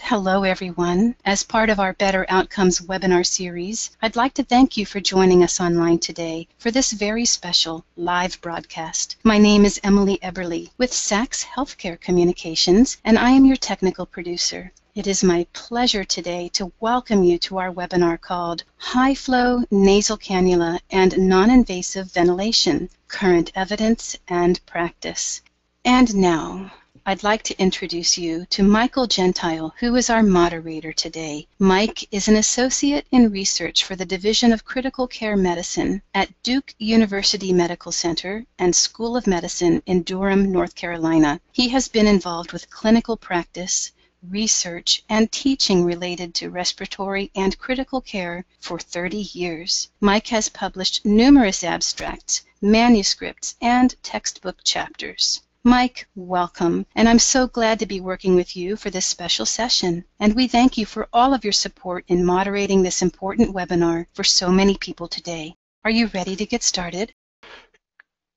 Hello, everyone. As part of our Better Outcomes webinar series, I'd like to thank you for joining us online today for this very special live broadcast. My name is Emily Eberly with Saxe Healthcare Communications, and I am your technical producer. It is my pleasure today to welcome you to our webinar called High Flow Nasal Cannula and Non-Invasive Ventilation, Current Evidence and Practice. And now, I'd like to introduce you to Michael Gentile, who is our moderator today. Mike is an associate in research for the Division of Critical Care Medicine at Duke University Medical Center and School of Medicine in Durham, North Carolina. He has been involved with clinical practice, research, and teaching related to respiratory and critical care for 30 years. Mike has published numerous abstracts, manuscripts, and textbook chapters. Mike, welcome, and I'm so glad to be working with you for this special session. And we thank you for all of your support in moderating this important webinar for so many people today. Are you ready to get started?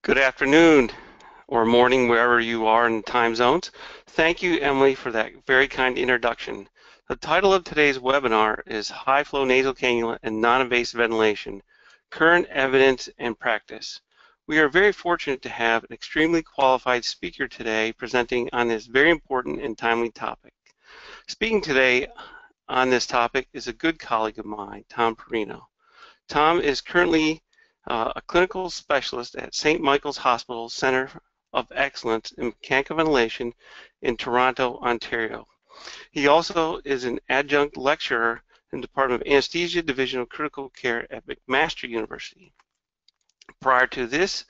Good afternoon or morning, wherever you are in time zones. Thank you, Emily, for that very kind introduction. The title of today's webinar is High Flow Nasal Cannula and Non-Invasive Ventilation, Current Evidence and Practice. We are very fortunate to have an extremely qualified speaker today presenting on this very important and timely topic. Speaking today on this topic is a good colleague of mine, Tom Piraino. Tom is currently uh, a clinical specialist at St. Michael's Hospital Center of Excellence in Mechanical Ventilation in Toronto, Ontario. He also is an adjunct lecturer in the Department of Anesthesia Division of Critical Care at McMaster University. Prior to this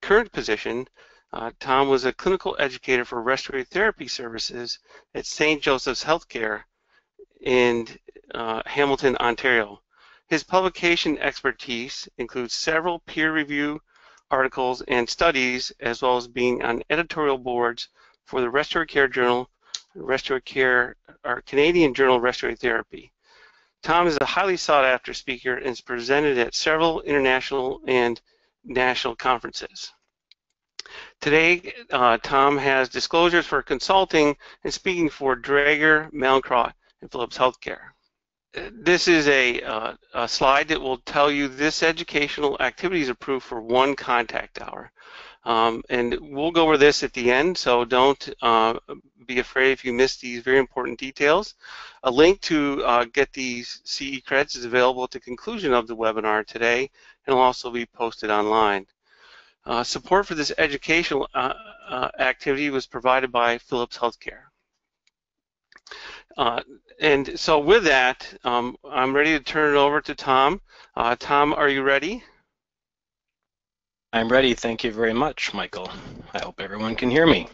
current position, uh, Tom was a clinical educator for respiratory therapy services at St. Joseph's Healthcare in uh, Hamilton, Ontario. His publication expertise includes several peer review articles and studies, as well as being on editorial boards for the Respiratory Care Journal, Respiratory Care, or Canadian Journal of Respiratory Therapy. Tom is a highly sought after speaker and is presented at several international and national conferences. Today, uh, Tom has disclosures for consulting and speaking for Draeger, Mallinckrodt, and Philips Healthcare. This is a, uh, a, slide that will tell you this educational activity is approved for one contact hour. Um, and we'll go over this at the end, so don't uh, be afraid if you miss these very important details. A link to uh, get these CE credits is available at the conclusion of the webinar today and will also be posted online. Uh, support for this educational uh, uh, activity was provided by Philips Healthcare. Uh, and so with that, um, I'm ready to turn it over to Tom. Tom, are you ready? I'm ready. Thank you very much, Michael. I hope everyone can hear me.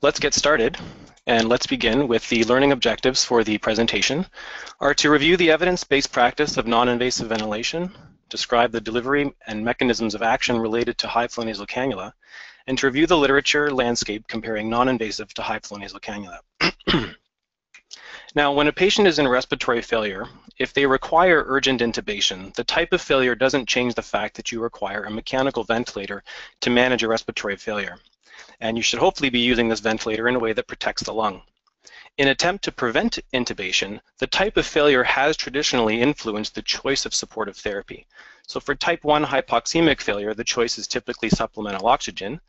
Let's get started. And let's begin with the learning objectives for the presentation are to review the evidence-based practice of non-invasive ventilation, describe the delivery and mechanisms of action related to high-flow nasal cannula, and to review the literature landscape comparing non-invasive to high-flow nasal cannula. Now, when a patient is in respiratory failure, if they require urgent intubation, the type of failure doesn't change the fact that you require a mechanical ventilator to manage a respiratory failure. And you should hopefully be using this ventilator in a way that protects the lung. In attempt to prevent intubation, the type of failure has traditionally influenced the choice of supportive therapy. So for type 1 hypoxemic failure, the choice is typically supplemental oxygen,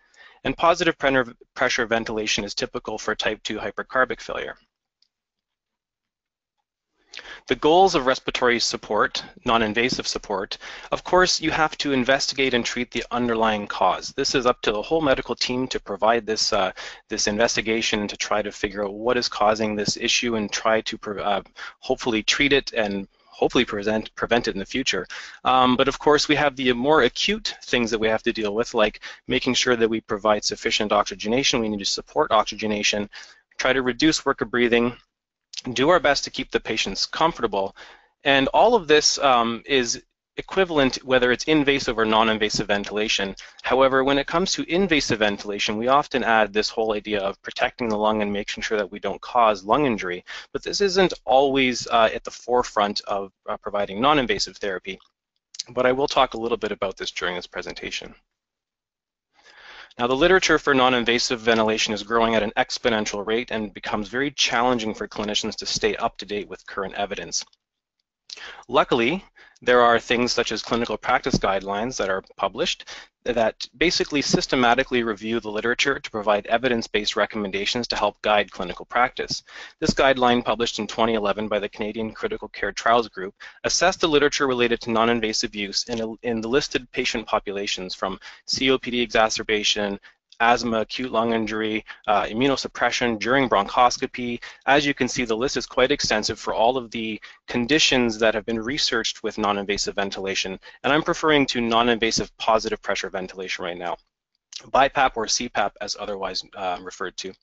and positive pressure ventilation is typical for type 2 hypercarbic failure. The goals of respiratory support, non-invasive support, of course, you have to investigate and treat the underlying cause. This is up to the whole medical team to provide this uh, this investigation to try to figure out what is causing this issue and try to uh, hopefully treat it and hopefully prevent, prevent it in the future. Um, but of course, we have the more acute things that we have to deal with, like making sure that we provide sufficient oxygenation. We need to support oxygenation, try to reduce work of breathing, do our best to keep the patients comfortable. And all of this um, is equivalent whether it's invasive or non-invasive ventilation. However, when it comes to invasive ventilation, we often add this whole idea of protecting the lung and making sure that we don't cause lung injury, but this isn't always uh, at the forefront of uh, providing non-invasive therapy. But I will talk a little bit about this during this presentation. Now the literature for non-invasive ventilation is growing at an exponential rate and becomes very challenging for clinicians to stay up to date with current evidence. Luckily, there are things such as clinical practice guidelines that are published that basically systematically review the literature to provide evidence-based recommendations to help guide clinical practice. This guideline, published in 2011 by the Canadian Critical Care Trials Group, assessed the literature related to non-invasive use in, a, in the listed patient populations from COPD exacerbation, asthma, acute lung injury, uh, immunosuppression during bronchoscopy. As you can see, the list is quite extensive for all of the conditions that have been researched with non-invasive ventilation, and I'm preferring to non-invasive positive pressure ventilation right now. BiPAP or CPAP as otherwise uh, referred to.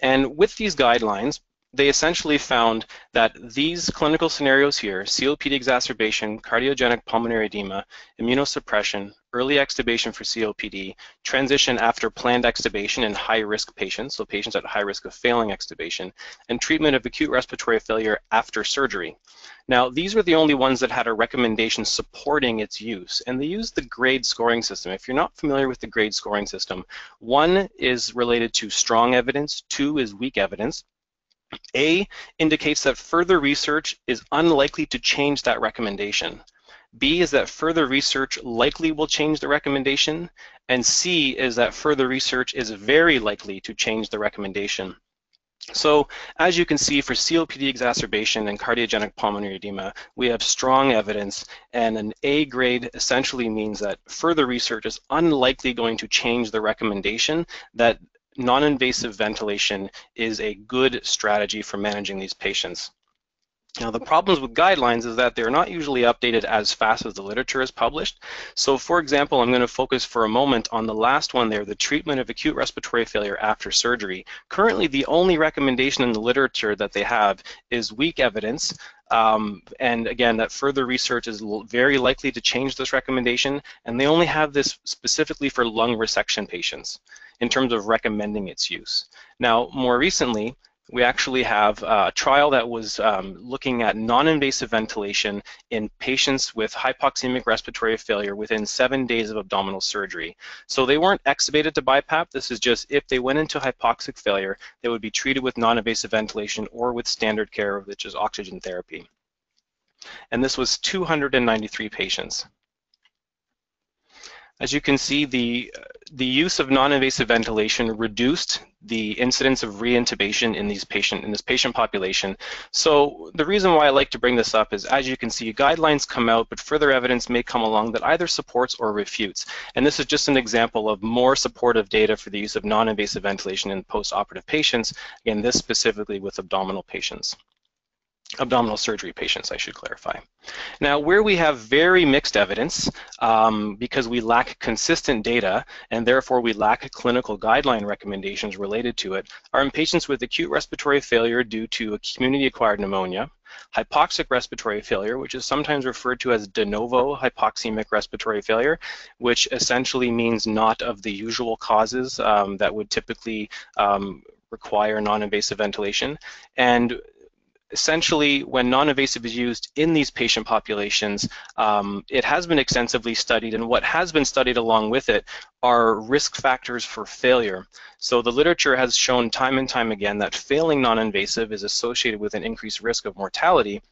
And with these guidelines, they essentially found that these clinical scenarios here, COPD exacerbation, cardiogenic pulmonary edema, immunosuppression, early extubation for COPD, transition after planned extubation in high-risk patients, so patients at high risk of failing extubation, and treatment of acute respiratory failure after surgery. Now, these were the only ones that had a recommendation supporting its use, and they used the grade scoring system. If you're not familiar with the grade scoring system, one is related to strong evidence, two is weak evidence, a indicates that further research is unlikely to change that recommendation. B is that further research likely will change the recommendation. And C is that further research is very likely to change the recommendation. So as you can see for COPD exacerbation and cardiogenic pulmonary edema, we have strong evidence and an A grade essentially means that further research is unlikely going to change the recommendation that non-invasive ventilation is a good strategy for managing these patients. Now the problems with guidelines is that they're not usually updated as fast as the literature is published. So for example, I'm going to focus for a moment on the last one there, the treatment of acute respiratory failure after surgery. Currently the only recommendation in the literature that they have is weak evidence um, and again, that further research is very likely to change this recommendation, and they only have this specifically for lung resection patients in terms of recommending its use. Now, more recently, we actually have a trial that was um, looking at non-invasive ventilation in patients with hypoxemic respiratory failure within seven days of abdominal surgery. So they weren't extubated to BiPAP. This is just if they went into hypoxic failure, they would be treated with non-invasive ventilation or with standard care, which is oxygen therapy. And this was 293 patients. As you can see, the, the use of non-invasive ventilation reduced the incidence of reintubation in these patient in this patient population. So the reason why I like to bring this up is, as you can see, guidelines come out, but further evidence may come along that either supports or refutes. And this is just an example of more supportive data for the use of non-invasive ventilation in post-operative patients. Again, this specifically with abdominal patients abdominal surgery patients, I should clarify. Now, where we have very mixed evidence, um, because we lack consistent data, and therefore we lack clinical guideline recommendations related to it, are in patients with acute respiratory failure due to a community-acquired pneumonia, hypoxic respiratory failure, which is sometimes referred to as de novo hypoxemic respiratory failure, which essentially means not of the usual causes um, that would typically um, require non-invasive ventilation, and essentially, when non-invasive is used in these patient populations, um, it has been extensively studied, and what has been studied along with it are risk factors for failure. So the literature has shown time and time again that failing non-invasive is associated with an increased risk of mortality,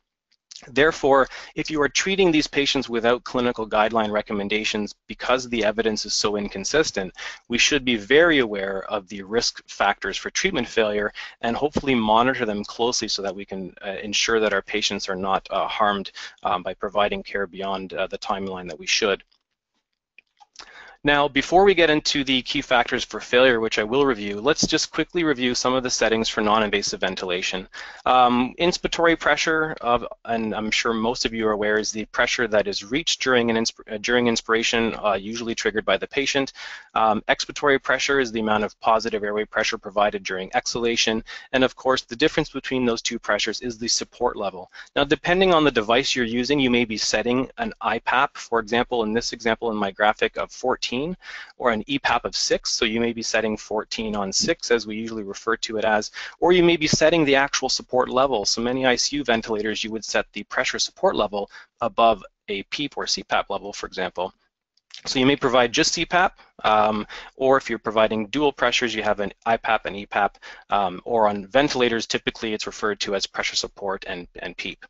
Therefore, if you are treating these patients without clinical guideline recommendations because the evidence is so inconsistent, we should be very aware of the risk factors for treatment failure and hopefully monitor them closely so that we can uh, ensure that our patients are not uh, harmed um, by providing care beyond uh, the timeline that we should. Now, before we get into the key factors for failure, which I will review, let's just quickly review some of the settings for non-invasive ventilation. Um, inspiratory pressure, of, and I'm sure most of you are aware, is the pressure that is reached during, an insp uh, during inspiration, uh, usually triggered by the patient. Um, expiratory pressure is the amount of positive airway pressure provided during exhalation. And of course, the difference between those two pressures is the support level. Now, depending on the device you're using, you may be setting an IPAP, for example, in this example in my graphic of 14 14 or an EPAP of 6, so you may be setting 14 on 6 as we usually refer to it as, or you may be setting the actual support level. So many ICU ventilators you would set the pressure support level above a PEEP or CPAP level, for example. So you may provide just CPAP, um, or if you're providing dual pressures, you have an IPAP and EPAP, um, or on ventilators, typically it's referred to as pressure support and, and PEEP.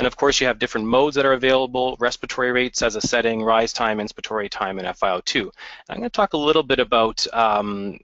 And of course, you have different modes that are available, respiratory rates as a setting, rise time, inspiratory time, and FiO2. I'm going to talk a little bit about um,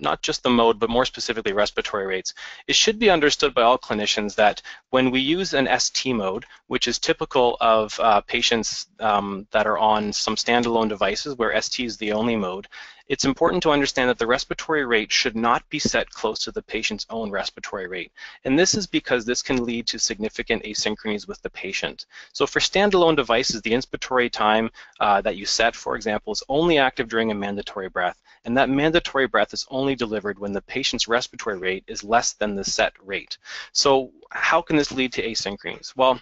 not just the mode, but more specifically respiratory rates. It should be understood by all clinicians that when we use an ST mode, which is typical of uh, patients um, that are on some standalone devices where ST is the only mode, it's important to understand that the respiratory rate should not be set close to the patient's own respiratory rate. And this is because this can lead to significant asynchronies with the patient. So for standalone devices, the inspiratory time uh, that you set, for example, is only active during a mandatory breath. And that mandatory breath is only delivered when the patient's respiratory rate is less than the set rate. So how can this lead to asynchronies? Well,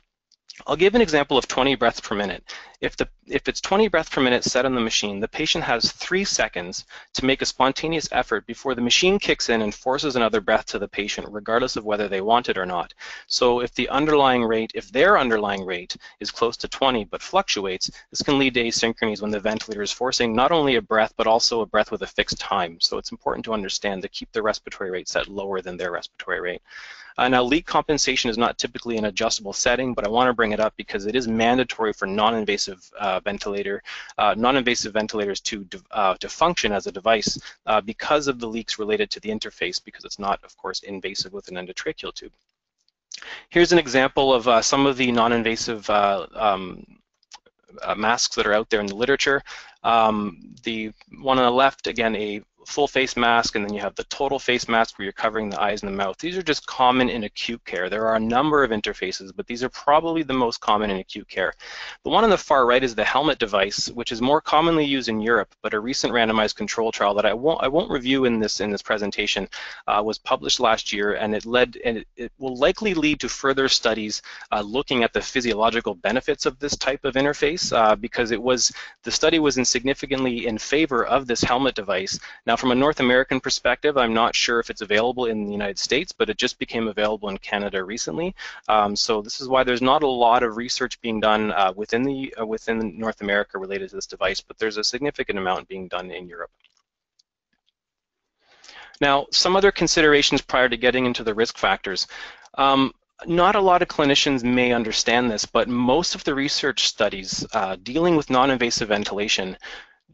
I'll give an example of 20 breaths per minute. If, the, if it's 20 breaths per minute set on the machine, the patient has three seconds to make a spontaneous effort before the machine kicks in and forces another breath to the patient, regardless of whether they want it or not. So if the underlying rate, if their underlying rate is close to 20 but fluctuates, this can lead to asynchronies when the ventilator is forcing not only a breath but also a breath with a fixed time. So it's important to understand to keep the respiratory rate set lower than their respiratory rate. Uh, now, leak compensation is not typically an adjustable setting, but I want to bring it up because it is mandatory for non-invasive uh, ventilator, uh, non-invasive ventilators to uh, to function as a device uh, because of the leaks related to the interface, because it's not, of course, invasive with an endotracheal tube. Here's an example of uh, some of the non-invasive um, masks that are out there in the literature. Um, the one on the left, again, a full face mask, and then you have the total face mask where you're covering the eyes and the mouth. These are just common in acute care. There are a number of interfaces, but these are probably the most common in acute care. The one on the far right is the helmet device, which is more commonly used in Europe, but a recent randomized control trial that I won't I won't review in this in this presentation uh, was published last year, and it led and it, it will likely lead to further studies uh, looking at the physiological benefits of this type of interface uh, because it was the study was in significantly in favor of this helmet device. Now, from a North American perspective, I'm not sure if it's available in the United States, but it just became available in Canada recently. Um, so this is why there's not a lot of research being done uh, within the uh, within North America related to this device, but there's a significant amount being done in Europe. Now, some other considerations prior to getting into the risk factors. Um, not a lot of clinicians may understand this, but most of the research studies uh, dealing with non-invasive ventilation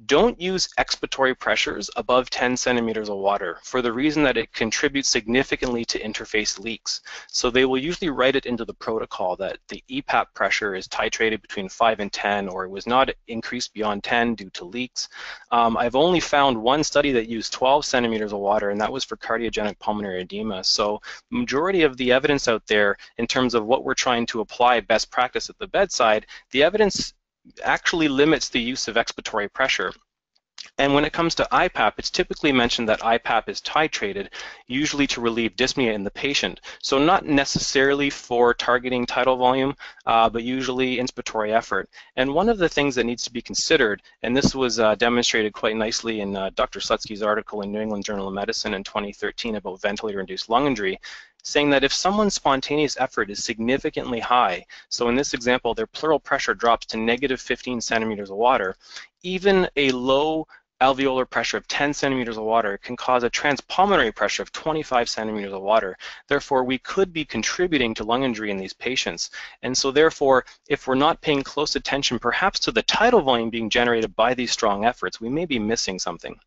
don't use expiratory pressures above 10 centimeters of water for the reason that it contributes significantly to interface leaks. So they will usually write it into the protocol that the EPAP pressure is titrated between 5 and 10 or it was not increased beyond 10 due to leaks. Um, I've only found one study that used 12 centimeters of water and that was for cardiogenic pulmonary edema. So majority of the evidence out there in terms of what we're trying to apply best practice at the bedside, the evidence actually limits the use of expiratory pressure. And when it comes to IPAP, it's typically mentioned that IPAP is titrated, usually to relieve dyspnea in the patient. So not necessarily for targeting tidal volume, uh, but usually inspiratory effort. And one of the things that needs to be considered, and this was uh, demonstrated quite nicely in uh, Dr. Slutsky's article in New England Journal of Medicine in 2013 about ventilator-induced lung injury, saying that if someone's spontaneous effort is significantly high, so in this example, their pleural pressure drops to negative 15 centimeters of water, even a low alveolar pressure of 10 centimeters of water can cause a transpulmonary pressure of 25 centimeters of water. Therefore, we could be contributing to lung injury in these patients. And so therefore, if we're not paying close attention perhaps to the tidal volume being generated by these strong efforts, we may be missing something.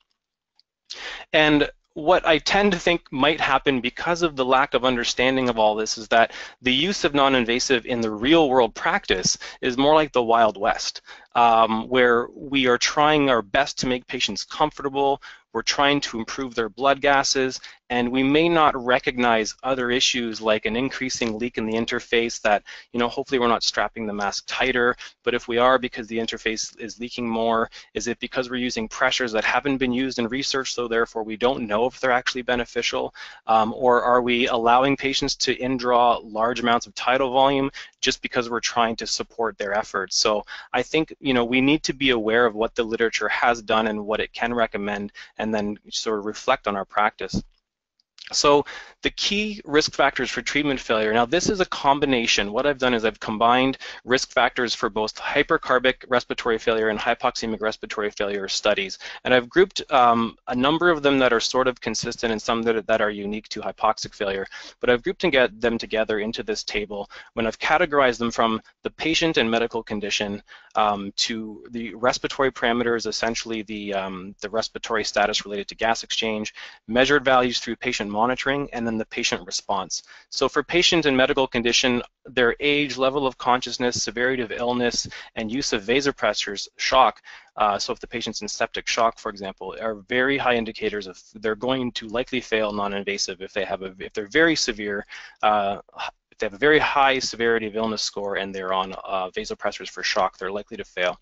And what I tend to think might happen because of the lack of understanding of all this is that the use of non-invasive in the real world practice is more like the Wild West, um, where we are trying our best to make patients comfortable, we're trying to improve their blood gases, and we may not recognize other issues like an increasing leak in the interface that, you know, hopefully we're not strapping the mask tighter, but if we are because the interface is leaking more, is it because we're using pressures that haven't been used in research, so therefore we don't know if they're actually beneficial, um, or are we allowing patients to indraw large amounts of tidal volume just because we're trying to support their efforts? So I think, you know, we need to be aware of what the literature has done and what it can recommend, and then sort of reflect on our practice. So the key risk factors for treatment failure, now this is a combination. What I've done is I've combined risk factors for both hypercarbic respiratory failure and hypoxemic respiratory failure studies. And I've grouped um, a number of them that are sort of consistent and some that, that are unique to hypoxic failure. But I've grouped and get them together into this table when I've categorized them from the patient and medical condition um, to the respiratory parameters, essentially the, um, the respiratory status related to gas exchange, measured values through patient monitoring, and then the patient response. So for patient and medical condition, their age, level of consciousness, severity of illness, and use of vasopressors, shock, uh, so if the patient's in septic shock, for example, are very high indicators of they're going to likely fail non-invasive if they have a if they're very severe. Uh, if they have a very high severity of illness score and they're on uh, vasopressors for shock, they're likely to fail.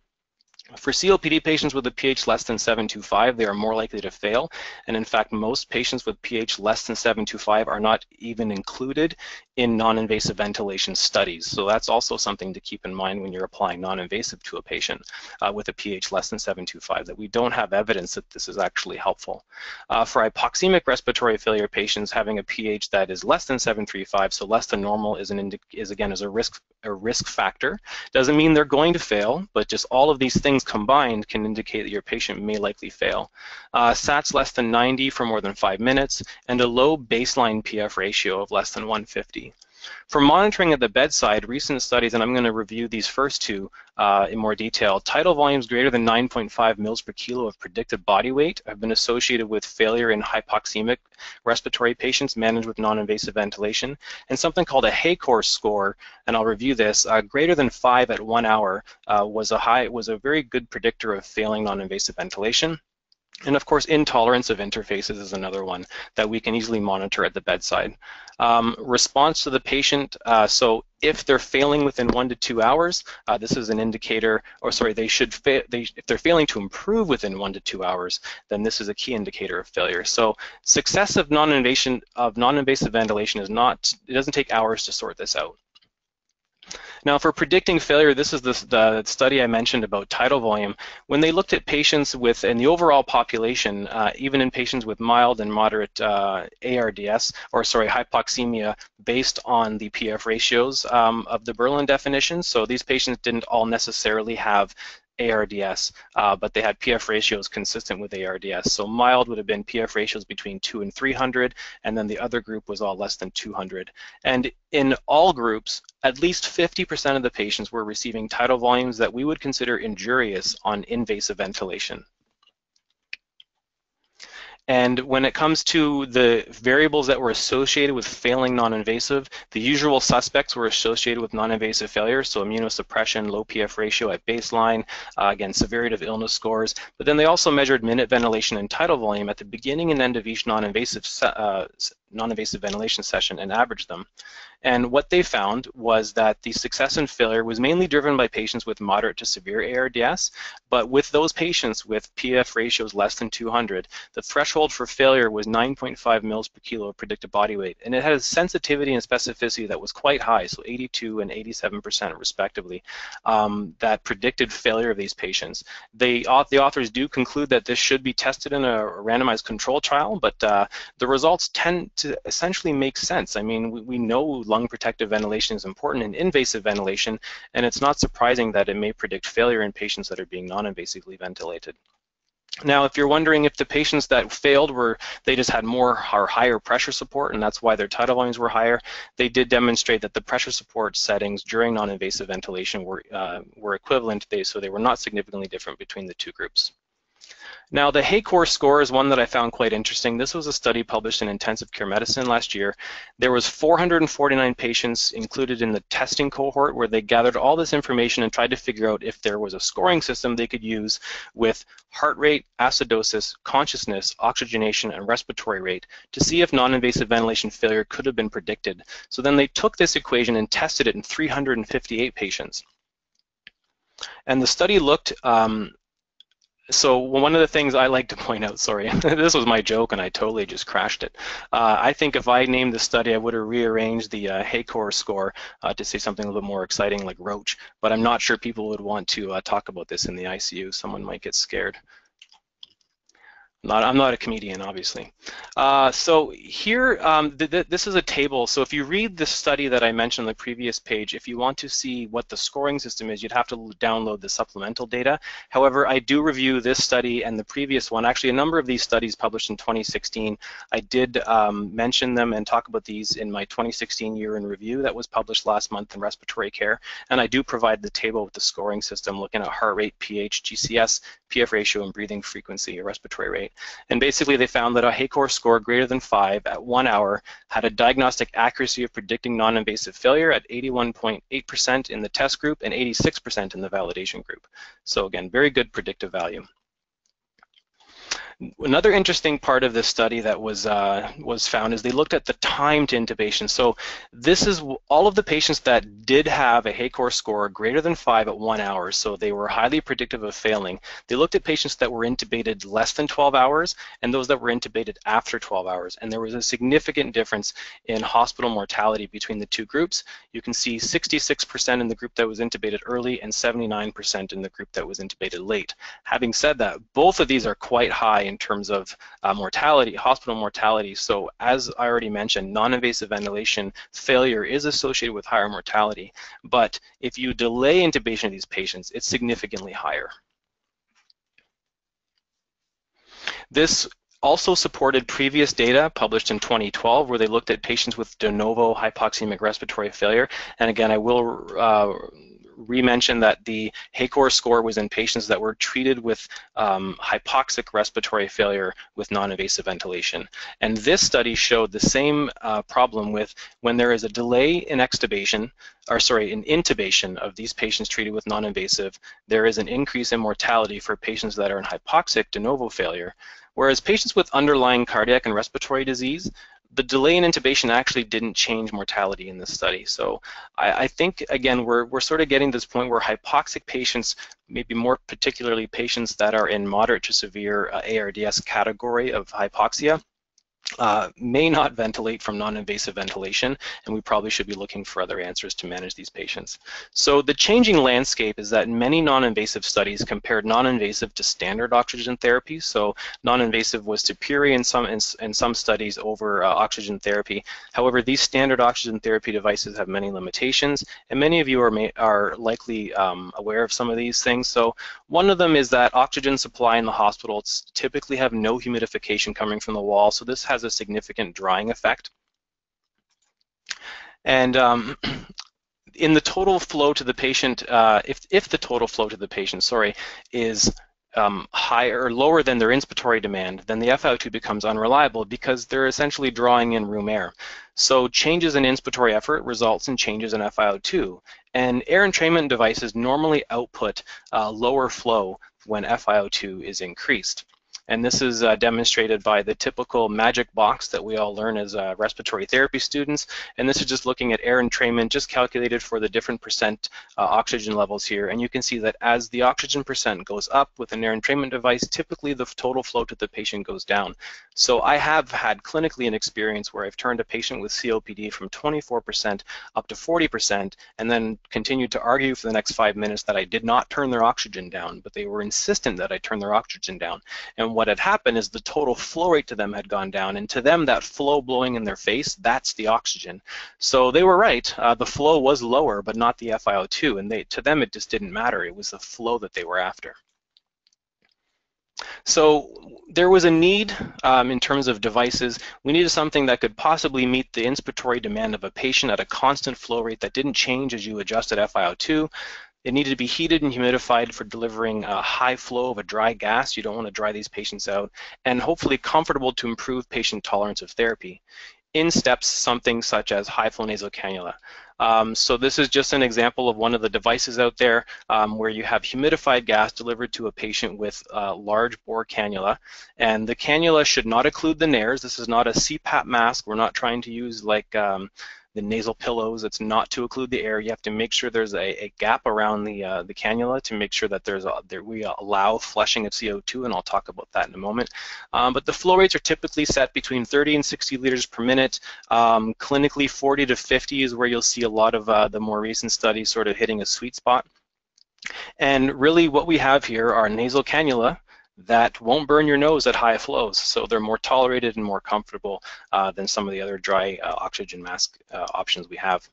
For COPD patients with a pH less than 725, they are more likely to fail. And in fact, most patients with pH less than 725 are not even included in non-invasive ventilation studies. So that's also something to keep in mind when you're applying non-invasive to a patient uh, with a pH less than 725, that we don't have evidence that this is actually helpful. Uh, for hypoxemic respiratory failure patients, having a pH that is less than 735, so less than normal, is, an is again is a risk a risk factor. Doesn't mean they're going to fail, but just all of these things combined can indicate that your patient may likely fail. Uh, SATs less than 90 for more than five minutes, and a low baseline PF ratio of less than 150. For monitoring at the bedside, recent studies, and I'm going to review these first two uh, in more detail, tidal volumes greater than 9.5 mils per kilo of predicted body weight have been associated with failure in hypoxemic respiratory patients managed with non-invasive ventilation, and something called a HACORS score, and I'll review this, uh, greater than 5 at one hour uh, was a high was a very good predictor of failing non-invasive ventilation. And of course, intolerance of interfaces is another one that we can easily monitor at the bedside. Um, response to the patient, uh, so if they're failing within one to two hours, uh, this is an indicator, or sorry, they should, they, if they're failing to improve within one to two hours, then this is a key indicator of failure. So success of non-invasive of non-invasive ventilation is not, it doesn't take hours to sort this out. Now, for predicting failure, this is the, the, study I mentioned about tidal volume. When they looked at patients with, in the overall population, uh, even in patients with mild and moderate uh, ARDS, or sorry, hypoxemia, based on the PF ratios um, of the Berlin definition. So these patients didn't all necessarily have ARDS, uh, but they had PF ratios consistent with ARDS. So mild would have been PF ratios between 2 and 300, and then the other group was all less than 200. And in all groups, at least 50% of the patients were receiving tidal volumes that we would consider injurious on invasive ventilation. And when it comes to the variables that were associated with failing non-invasive, the usual suspects were associated with non-invasive failure, so immunosuppression, low PF ratio at baseline, uh, again, severity of illness scores. But then they also measured minute ventilation and tidal volume at the beginning and end of each non-invasive uh, non-invasive ventilation session and averaged them. And what they found was that the success and failure was mainly driven by patients with moderate to severe ARDS, but with those patients with PF ratios less than 200, the threshold for failure was 9.5 mils per kilo of predicted body weight, and it had a sensitivity and specificity that was quite high, so 82 and 87% respectively, um, that predicted failure of these patients. They, the authors do conclude that this should be tested in a randomized control trial, but uh, the results tend to essentially make sense. I mean, we, we know lung protective ventilation is important in invasive ventilation, and it's not surprising that it may predict failure in patients that are being non-invasively ventilated. Now, if you're wondering if the patients that failed were, they just had more or higher pressure support, and that's why their tidal volumes were higher, they did demonstrate that the pressure support settings during non-invasive ventilation were, uh, were equivalent, they, so they were not significantly different between the two groups. Now, the HACORS score is one that I found quite interesting. This was a study published in Intensive Care Medicine last year. There was 449 patients included in the testing cohort where they gathered all this information and tried to figure out if there was a scoring system they could use with heart rate, acidosis, consciousness, oxygenation, and respiratory rate to see if non-invasive ventilation failure could have been predicted. So then they took this equation and tested it in 358 patients. And the study looked um, so one of the things I like to point out, sorry, this was my joke and I totally just crashed it. Uh, I think if I named the study, I would have rearranged the uh, HACORS score uh, to say something a little bit more exciting like Roach, but I'm not sure people would want to uh, talk about this in the ICU. Someone might get scared. Not, I'm not a comedian, obviously. Uh, so here, um, th th this is a table. So if you read the study that I mentioned on the previous page, if you want to see what the scoring system is, you'd have to download the supplemental data. However, I do review this study and the previous one. Actually, a number of these studies published in 2016. I did um, mention them and talk about these in my 2016 year in review that was published last month in respiratory care. And I do provide the table with the scoring system looking at heart rate, pH, GCS, PF ratio, and breathing frequency or respiratory rate. And basically they found that a HACOR score greater than 5 at 1 hour had a diagnostic accuracy of predicting non-invasive failure at 81.8% in the test group and 86% in the validation group. So again, very good predictive value. Another interesting part of this study that was uh, was found is they looked at the time to intubation. So this is all of the patients that did have a HACOR score greater than five at one hour, so they were highly predictive of failing. They looked at patients that were intubated less than 12 hours and those that were intubated after 12 hours, and there was a significant difference in hospital mortality between the two groups. You can see 66% in the group that was intubated early and 79% in the group that was intubated late. Having said that, both of these are quite high in terms of uh, mortality, hospital mortality. So as I already mentioned, non-invasive ventilation failure is associated with higher mortality. But if you delay intubation of these patients, it's significantly higher. This also supported previous data published in 2012 where they looked at patients with de novo hypoxemic respiratory failure. And again, I will uh, re-mention that the HACOR score was in patients that were treated with um, hypoxic respiratory failure with non-invasive ventilation. And this study showed the same uh, problem with when there is a delay in extubation, or sorry, in intubation of these patients treated with non-invasive, there is an increase in mortality for patients that are in hypoxic de novo failure. Whereas patients with underlying cardiac and respiratory disease, the delay in intubation actually didn't change mortality in this study. So I, I, think, again, we're, we're sort of getting to this point where hypoxic patients, maybe more particularly patients that are in moderate to severe uh, ARDS category of hypoxia, uh, may not ventilate from non-invasive ventilation, and we probably should be looking for other answers to manage these patients. So the changing landscape is that many non-invasive studies compared non-invasive to standard oxygen therapy. So non-invasive was superior in some in, in some studies over uh, oxygen therapy. However, these standard oxygen therapy devices have many limitations, and many of you are are likely um, aware of some of these things. So one of them is that oxygen supply in the hospitals typically have no humidification coming from the wall. So this has has a significant drying effect. And um, in the total flow to the patient, uh, if, if the total flow to the patient, sorry, is um, higher or lower than their inspiratory demand, then the FiO2 becomes unreliable because they're essentially drawing in room air. So changes in inspiratory effort results in changes in FiO2. And air entrainment devices normally output uh, lower flow when FiO2 is increased. And this is uh, demonstrated by the typical magic box that we all learn as uh, respiratory therapy students. And this is just looking at air entrainment, just calculated for the different percent uh, oxygen levels here. And you can see that as the oxygen percent goes up with an air entrainment device, typically the total flow to the patient goes down. So I have had clinically an experience where I've turned a patient with COPD from 24% up to 40% and then continued to argue for the next five minutes that I did not turn their oxygen down, but they were insistent that I turn their oxygen down. And what had happened is the total flow rate to them had gone down, and to them, that flow blowing in their face, that's the oxygen. So they were right. Uh, the flow was lower, but not the FiO2, and they, to them, it just didn't matter. It was the flow that they were after. So there was a need um, in terms of devices. We needed something that could possibly meet the inspiratory demand of a patient at a constant flow rate that didn't change as you adjusted FiO2. It needed to be heated and humidified for delivering a high flow of a dry gas. You don't want to dry these patients out. And hopefully comfortable to improve patient tolerance of therapy. In steps something such as high flow nasal cannula. Um, so this is just an example of one of the devices out there um, where you have humidified gas delivered to a patient with a large bore cannula. And the cannula should not occlude the nares. This is not a CPAP mask. We're not trying to use like um, the nasal pillows. It's not to occlude the air. You have to make sure there's a, a gap around the uh, the cannula to make sure that there's a, there, we allow flushing of CO2, and I'll talk about that in a moment. Um, but the flow rates are typically set between 30 and 60 liters per minute. Um, clinically, 40 to 50 is where you'll see a lot of uh, the more recent studies sort of hitting a sweet spot. And really what we have here are nasal cannula that won't burn your nose at high flows. So they're more tolerated and more comfortable uh, than some of the other dry uh, oxygen mask uh, options we have.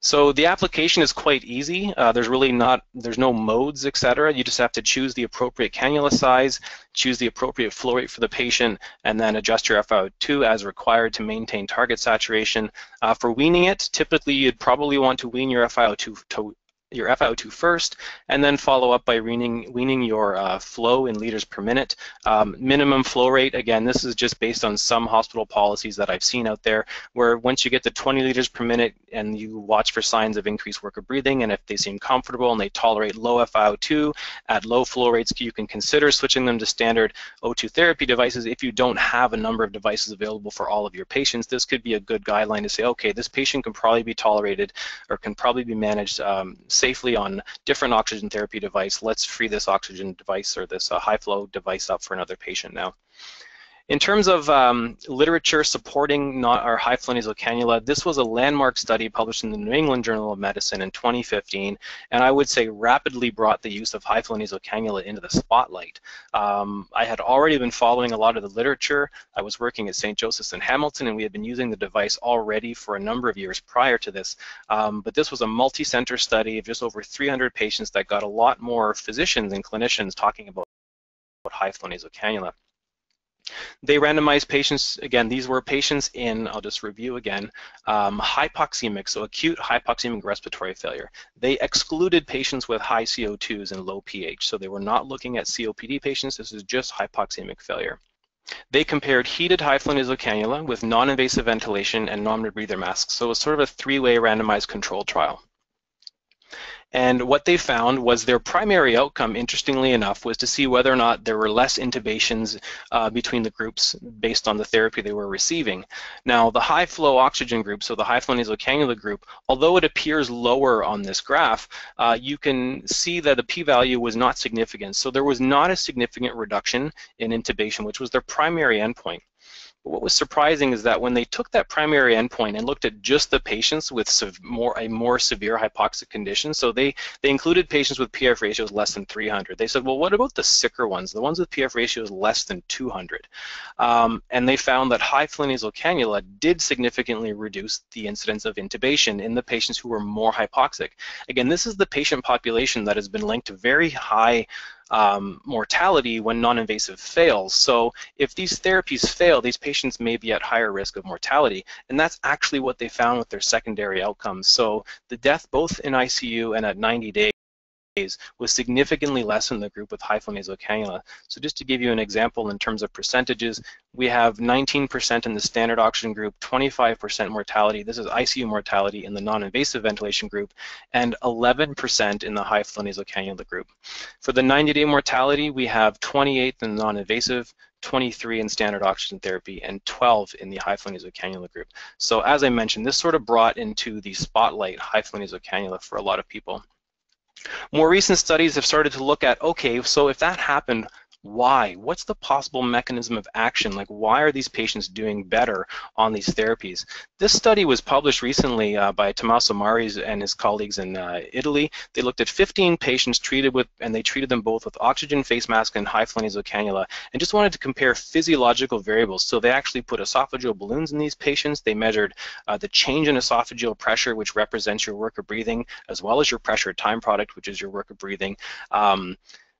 So the application is quite easy. Uh, there's really not, there's no modes, etc. You just have to choose the appropriate cannula size, choose the appropriate flow rate for the patient, and then adjust your FiO2 as required to maintain target saturation. Uh, for weaning it, typically you'd probably want to wean your FiO2 to, your FiO2 first, and then follow up by weaning, weaning your uh, flow in liters per minute. Um, minimum flow rate, again, this is just based on some hospital policies that I've seen out there, where once you get to 20 liters per minute and you watch for signs of increased work of breathing, and if they seem comfortable and they tolerate low FiO2 at low flow rates, you can consider switching them to standard O2 therapy devices if you don't have a number of devices available for all of your patients. This could be a good guideline to say, okay, this patient can probably be tolerated or can probably be managed um, safely on different oxygen therapy device. Let's free this oxygen device or this uh, high flow device up for another patient now. In terms of um, literature supporting not our high flow nasal cannula, this was a landmark study published in the New England Journal of Medicine in 2015, and I would say rapidly brought the use of high flow nasal cannula into the spotlight. Um, I had already been following a lot of the literature. I was working at St. Joseph's in Hamilton, and we had been using the device already for a number of years prior to this. Um, but this was a multi-center study of just over 300 patients that got a lot more physicians and clinicians talking about high flow nasal cannula. They randomized patients, again, these were patients in, I'll just review again, um, hypoxemic, so acute hypoxemic respiratory failure. They excluded patients with high CO2s and low pH, so they were not looking at COPD patients, this is just hypoxemic failure. They compared heated high flow nasal cannula with non-invasive ventilation and non-rebreather masks, so it was sort of a three-way randomized control trial. And what they found was their primary outcome, interestingly enough, was to see whether or not there were less intubations uh, between the groups based on the therapy they were receiving. Now, the high flow oxygen group, so the high flow nasal cannula group, although it appears lower on this graph, uh, you can see that the p-value was not significant. So there was not a significant reduction in intubation, which was their primary endpoint. But what was surprising is that when they took that primary endpoint and looked at just the patients with more, a more severe hypoxic condition, so they, they included patients with PF ratios less than 300. They said, well, what about the sicker ones, the ones with PF ratios less than 200? Um, and they found that high flow nasal cannula did significantly reduce the incidence of intubation in the patients who were more hypoxic. Again, this is the patient population that has been linked to very high um, mortality when non-invasive fails. So if these therapies fail, these patients may be at higher risk of mortality, and that's actually what they found with their secondary outcomes. So the death both in ICU and at 90 days was significantly less in the group with high flow nasal cannula. So just to give you an example in terms of percentages, we have 19% in the standard oxygen group, 25% mortality. This is ICU mortality in the non-invasive ventilation group, and 11% in the high flow nasal cannula group. For the 90-day mortality, we have 28 in non-invasive, 23 in standard oxygen therapy, and 12 in the high flow nasal cannula group. So as I mentioned, this sort of brought into the spotlight high flow nasal cannula for a lot of people. More recent studies have started to look at, okay, so if that happened, why? What's the possible mechanism of action? Like, why are these patients doing better on these therapies? This study was published recently uh, by Tommaso Mauri and his colleagues in uh, Italy. They looked at 15 patients treated with, and they treated them both with oxygen face mask and high flow nasal cannula, and just wanted to compare physiological variables. So they actually put esophageal balloons in these patients. They measured uh, the change in esophageal pressure, which represents your work of breathing, as well as your pressure time product, which is your work of breathing. Um,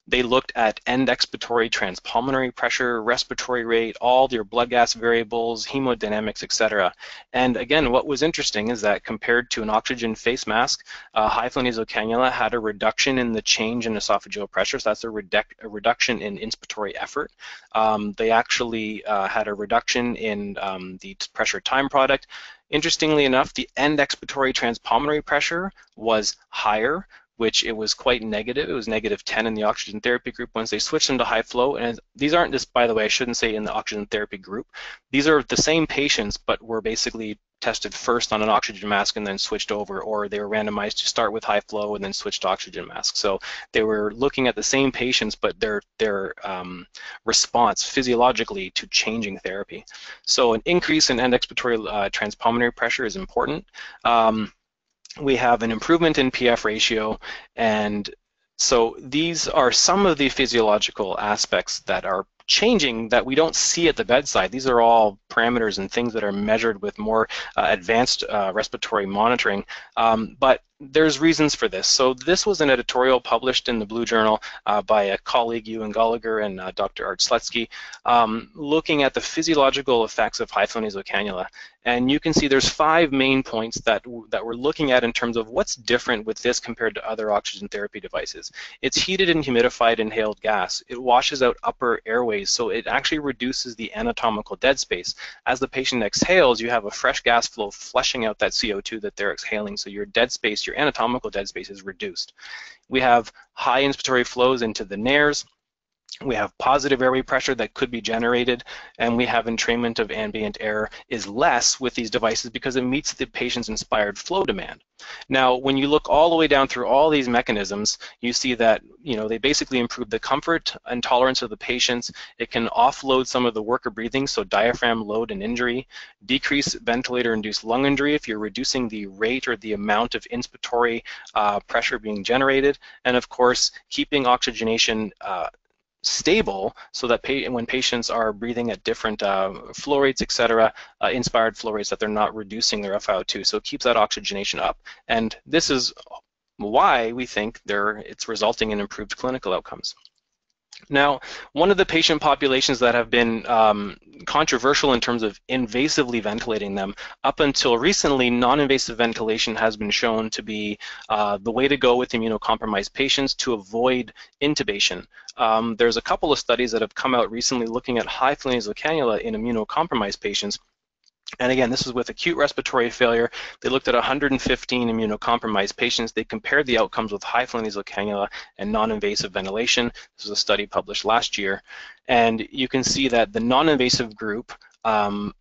they looked at end expiratory transpulmonary pressure, respiratory rate, all your blood gas variables, hemodynamics, etc. And again, what was interesting is that compared to an oxygen face mask, uh, nasal cannula had a reduction in the change in esophageal pressure, so that's a, redu a reduction in inspiratory effort. Um, they actually uh, had a reduction in um, the pressure time product. Interestingly enough, the end expiratory transpulmonary pressure was higher, which it was quite negative. It was negative 10 in the oxygen therapy group once they switched them to high flow. And these aren't just, by the way, I shouldn't say in the oxygen therapy group. These are the same patients, but were basically tested first on an oxygen mask and then switched over, or they were randomized to start with high flow and then switch to oxygen mask. So they were looking at the same patients, but their their um, response physiologically to changing therapy. So an increase in end expiratory uh, transpulmonary pressure is important. Um, we have an improvement in PF ratio and So these are some of the physiological aspects that are changing that we don't see at the bedside. These are all parameters and things that are measured with more uh, advanced uh, respiratory monitoring. Um, but there's reasons for this. So this was an editorial published in the Blue Journal uh, by a colleague, Ewan Goligher and uh, Dr. Art Slutsky, um, looking at the physiological effects of high flow nasal cannula. And you can see there's five main points that, that we're looking at in terms of what's different with this compared to other oxygen therapy devices. It's heated and humidified inhaled gas. It washes out upper airways, so it actually reduces the anatomical dead space. As the patient exhales, you have a fresh gas flow flushing out that CO2 that they're exhaling, so your dead space, your anatomical dead space is reduced. We have high inspiratory flows into the nares, we have positive airway pressure that could be generated, and we have entrainment of ambient air is less with these devices because it meets the patient's inspired flow demand. Now, when you look all the way down through all these mechanisms, you see that you know they basically improve the comfort and tolerance of the patients. It can offload some of the work of breathing, so diaphragm load and injury, decrease ventilator-induced lung injury if you're reducing the rate or the amount of inspiratory uh, pressure being generated, and of course, keeping oxygenation uh, stable so that pa when patients are breathing at different uh, flow rates, et cetera, uh, inspired flow rates, that they're not reducing their FiO2. So it keeps that oxygenation up. And this is why we think there it's resulting in improved clinical outcomes. Now, one of the patient populations that have been um, controversial in terms of invasively ventilating them, up until recently, non-invasive ventilation has been shown to be uh, the way to go with immunocompromised patients to avoid intubation. Um, there's a couple of studies that have come out recently looking at high nasal cannula in immunocompromised patients and again, this is with acute respiratory failure. They looked at 115 immunocompromised patients. They compared the outcomes with high flow nasal cannula and non-invasive ventilation. This was a study published last year. And you can see that the non-invasive group um,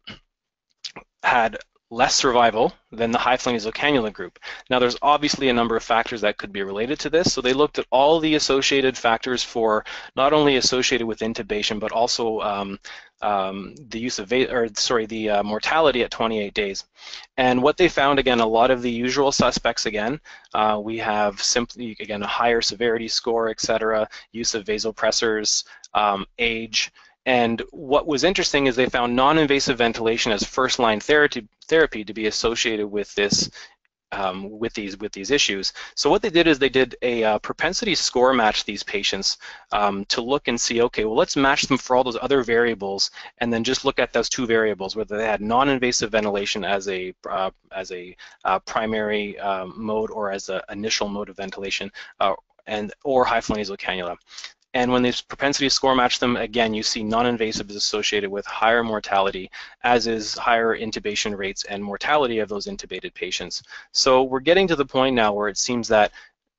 had less survival than the high flow nasal cannula group. Now there's obviously a number of factors that could be related to this. So they looked at all the associated factors for not only associated with intubation, but also um, um, the use of, or sorry, the uh, mortality at 28 days. And what they found, again, a lot of the usual suspects again. Uh, we have simply, again, a higher severity score, et cetera, use of vasopressors, um, age, and what was interesting is they found non-invasive ventilation as first-line therapy, therapy to be associated with this um, with these with these issues. So what they did is they did a uh, propensity score match these patients um, to look and see, okay, well let's match them for all those other variables, and then just look at those two variables, whether they had non-invasive ventilation as a uh, as a uh, primary um, mode or as an initial mode of ventilation, uh, and or high flow nasal cannula. And when these propensity score match them, again, you see non-invasive is associated with higher mortality, as is higher intubation rates and mortality of those intubated patients. So we're getting to the point now where it seems that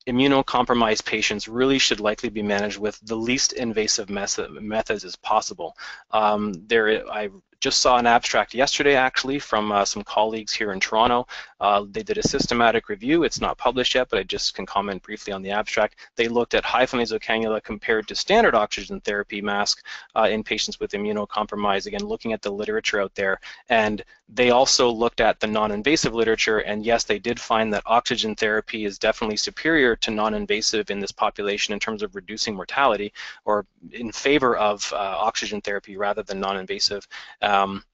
immunocompromised patients really should likely be managed with the least invasive methods as possible. Um, there, I just saw an abstract yesterday, actually, from uh, some colleagues here in Toronto. Uh, they did a systematic review. It's not published yet, but I just can comment briefly on the abstract. They looked at nasal cannula compared to standard oxygen therapy mask uh, in patients with immunocompromise, again, looking at the literature out there. And they also looked at the non-invasive literature, and yes, they did find that oxygen therapy is definitely superior to non-invasive in this population in terms of reducing mortality, or in favor of uh, oxygen therapy rather than non-invasive. Um,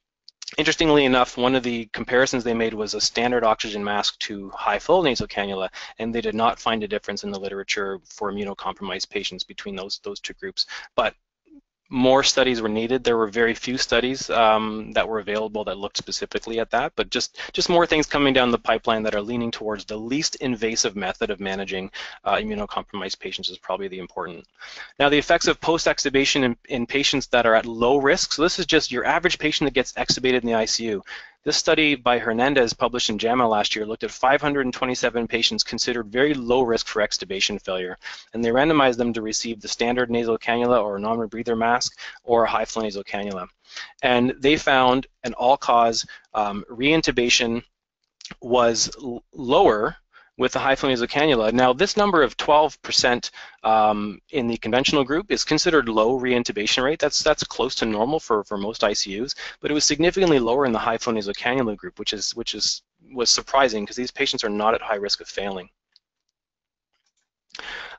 Interestingly enough, one of the comparisons they made was a standard oxygen mask to high flow nasal cannula, and they did not find a difference in the literature for immunocompromised patients between those those two groups. But more studies were needed. There were very few studies um, that were available that looked specifically at that, but just, just more things coming down the pipeline that are leaning towards the least invasive method of managing uh, immunocompromised patients is probably the important. Now the effects of post-extubation in, in patients that are at low risk, so this is just your average patient that gets extubated in the ICU. This study by Hernandez, published in JAMA last year, looked at 527 patients considered very low risk for extubation failure, and they randomized them to receive the standard nasal cannula or non-rebreather mask or a high flow nasal cannula. And they found an all-cause um, reintubation was lower with the high flow nasal cannula. Now, this number of 12% um, in the conventional group is considered low reintubation rate. That's that's close to normal for, for most ICUs, but it was significantly lower in the high flow nasal cannula group, which is which is was surprising because these patients are not at high risk of failing.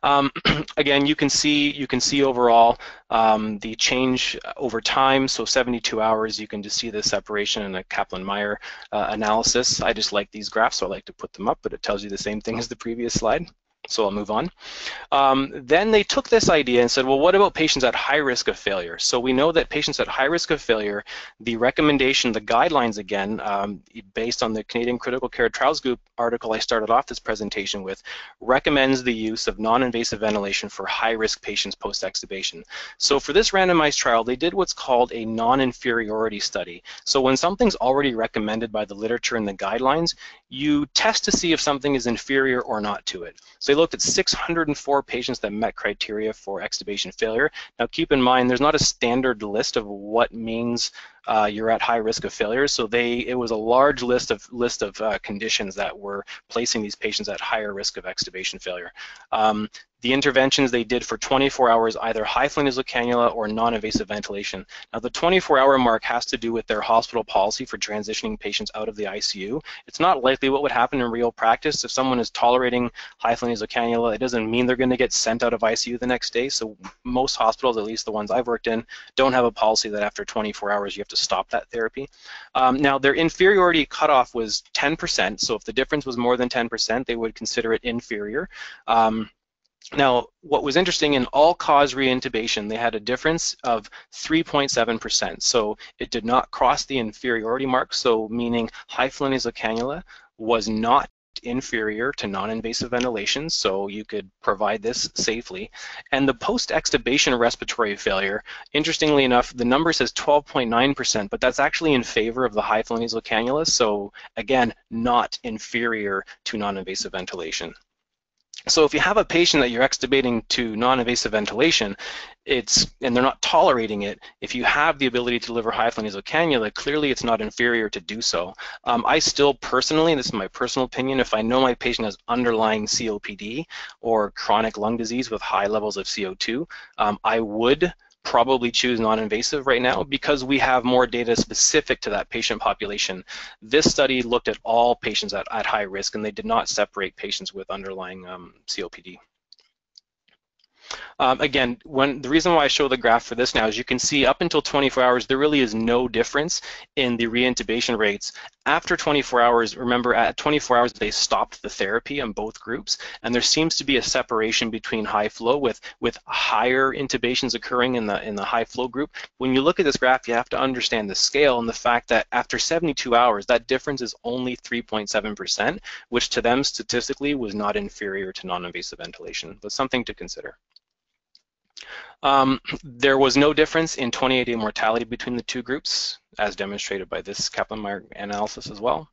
Um, again, you can see you can see overall um, the change over time. So 72 hours, you can just see the separation in a Kaplan-Meier uh, analysis. I just like these graphs, so I like to put them up, but it tells you the same thing as the previous slide so I'll move on. Um, then they took this idea and said, well, what about patients at high risk of failure? So we know that patients at high risk of failure, the recommendation, the guidelines again, um, based on the Canadian Critical Care Trials Group article I started off this presentation with, recommends the use of non-invasive ventilation for high risk patients post-extubation. So for this randomized trial, they did what's called a non-inferiority study. So when something's already recommended by the literature and the guidelines, you test to see if something is inferior or not to it. So they looked at 604 patients that met criteria for extubation failure. Now keep in mind, there's not a standard list of what means uh, you're at high risk of failure. So they, it was a large list of list of uh, conditions that were placing these patients at higher risk of extubation failure. Um, the interventions they did for 24 hours, either high flow nasal cannula or non-invasive ventilation. Now the 24-hour mark has to do with their hospital policy for transitioning patients out of the ICU. It's not likely what would happen in real practice. If someone is tolerating high flow nasal cannula, it doesn't mean they're going to get sent out of ICU the next day. So most hospitals, at least the ones I've worked in, don't have a policy that after 24 hours you have to stop that therapy. Um, now their inferiority cutoff was 10%. So if the difference was more than 10%, they would consider it inferior. Um, now, what was interesting in all-cause reintubation, they had a difference of 3.7%. So it did not cross the inferiority mark, so meaning high flow nasal cannula was not inferior to non-invasive ventilation, so you could provide this safely. And the post-extubation respiratory failure, interestingly enough, the number says 12.9%, but that's actually in favor of the high flow nasal cannula, so again, not inferior to non-invasive ventilation. So if you have a patient that you're extubating to non-invasive ventilation, it's and they're not tolerating it. If you have the ability to deliver high flow nasal cannula, clearly it's not inferior to do so. Um, I still personally, this is my personal opinion, if I know my patient has underlying COPD or chronic lung disease with high levels of CO2, um, I would probably choose non-invasive right now because we have more data specific to that patient population. This study looked at all patients at, at high risk and they did not separate patients with underlying um, COPD. Um, again, when the reason why I show the graph for this now is you can see up until 24 hours, there really is no difference in the reintubation rates. After 24 hours, remember at 24 hours, they stopped the therapy in both groups, and there seems to be a separation between high flow with, with higher intubations occurring in the, in the high flow group. When you look at this graph, you have to understand the scale and the fact that after 72 hours, that difference is only 3.7%, which to them statistically was not inferior to non-invasive ventilation, but something to consider. Um, there was no difference in 28-day mortality between the two groups, as demonstrated by this Kaplan-Meier analysis as well.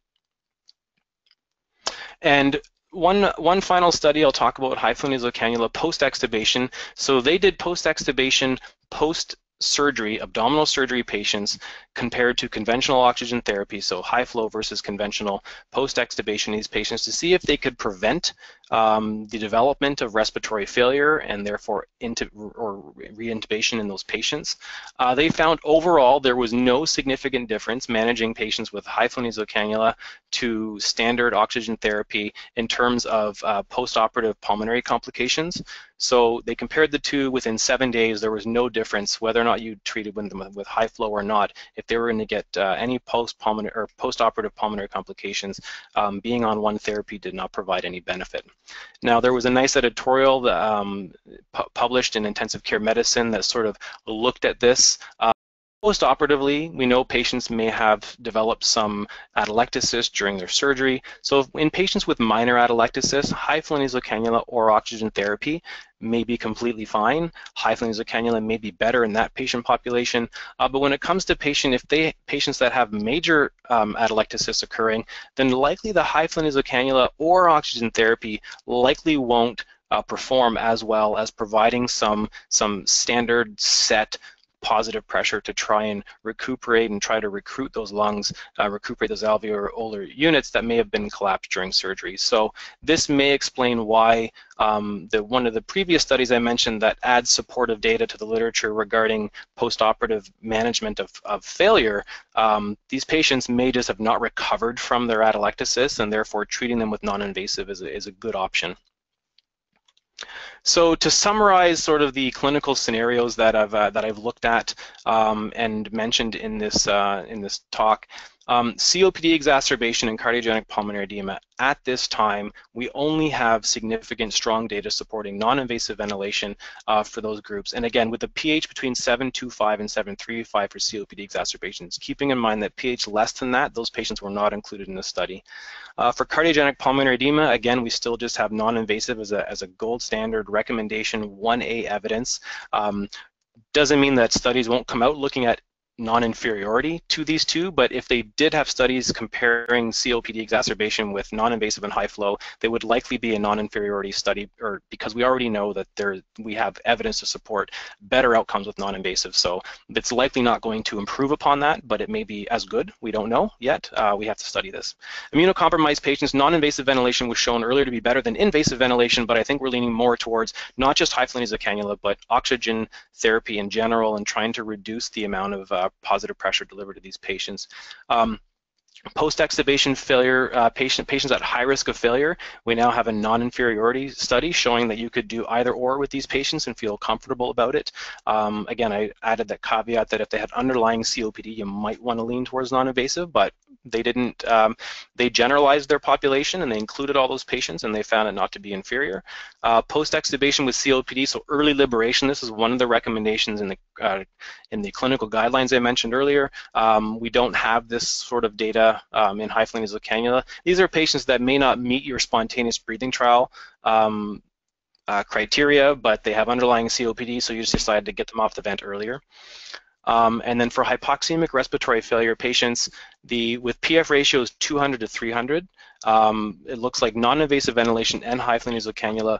And one, one final study I'll talk about high flow nasal cannula post-extubation. So they did post-extubation, post surgery, abdominal surgery patients compared to conventional oxygen therapy, so high flow versus conventional post-extubation these patients to see if they could prevent um, the development of respiratory failure and therefore into or reintubation in those patients. Uh, they found overall there was no significant difference managing patients with high flow nasal cannula to standard oxygen therapy in terms of uh, post-operative pulmonary complications. So they compared the two within seven days. There was no difference whether or not you treated them with high flow or not. If they were going to get uh, any post-pulmonary or post-operative pulmonary complications, um, being on one therapy did not provide any benefit. Now there was a nice editorial that, um, pu published in Intensive Care Medicine that sort of looked at this. Uh, Post-operatively, we know patients may have developed some atelectasis during their surgery. So in patients with minor atelectasis, high flow nasal cannula or oxygen therapy may be completely fine. High flow nasal cannula may be better in that patient population. Uh, but when it comes to patient, if they patients that have major um, atelectasis occurring, then likely the high flow nasal cannula or oxygen therapy likely won't uh, perform as well as providing some some standard set positive pressure to try and recuperate and try to recruit those lungs, uh, recuperate those alveolar units that may have been collapsed during surgery. So this may explain why um, the, one of the previous studies I mentioned that adds supportive data to the literature regarding postoperative management of, of failure, um, these patients may just have not recovered from their atelectasis and therefore treating them with non-invasive is a, is a good option. So to summarize sort of the clinical scenarios that I've uh, that I've looked at um, and mentioned in this uh, in this talk, um, COPD exacerbation and cardiogenic pulmonary edema, at this time, we only have significant strong data supporting non-invasive ventilation uh, for those groups. And again, with a pH between 725 and 735 for COPD exacerbations, keeping in mind that pH less than that, those patients were not included in the study. Uh, for cardiogenic pulmonary edema, again, we still just have non-invasive as a, as a gold standard recommendation 1A evidence. Um, doesn't mean that studies won't come out looking at non-inferiority to these two, but if they did have studies comparing COPD exacerbation with non-invasive and high flow, they would likely be a non-inferiority study, or because we already know that there we have evidence to support better outcomes with non-invasive. So it's likely not going to improve upon that, but it may be as good. We don't know yet. Uh, we have to study this. Immunocompromised patients, non-invasive ventilation was shown earlier to be better than invasive ventilation, but I think we're leaning more towards not just high flow nasal cannula, but oxygen therapy in general, and trying to reduce the amount of uh, positive pressure delivered to these patients. Um, Post-extubation failure uh, patient, patients at high risk of failure, we now have a non-inferiority study showing that you could do either or with these patients and feel comfortable about it. Um, again, I added that caveat that if they had underlying COPD, you might want to lean towards non-invasive, but they didn't, um, they generalized their population and they included all those patients and they found it not to be inferior. Uh, Post-extubation with COPD, so early liberation, this is one of the recommendations in the, uh, in the clinical guidelines I mentioned earlier. Um, we don't have this sort of data um, in high-flow nasal cannula. These are patients that may not meet your spontaneous breathing trial um, uh, criteria, but they have underlying COPD, so you just decided to get them off the vent earlier. Um, and then for hypoxemic respiratory failure patients, the with PF ratios 200 to 300, um, it looks like non-invasive ventilation and high flow nasal cannula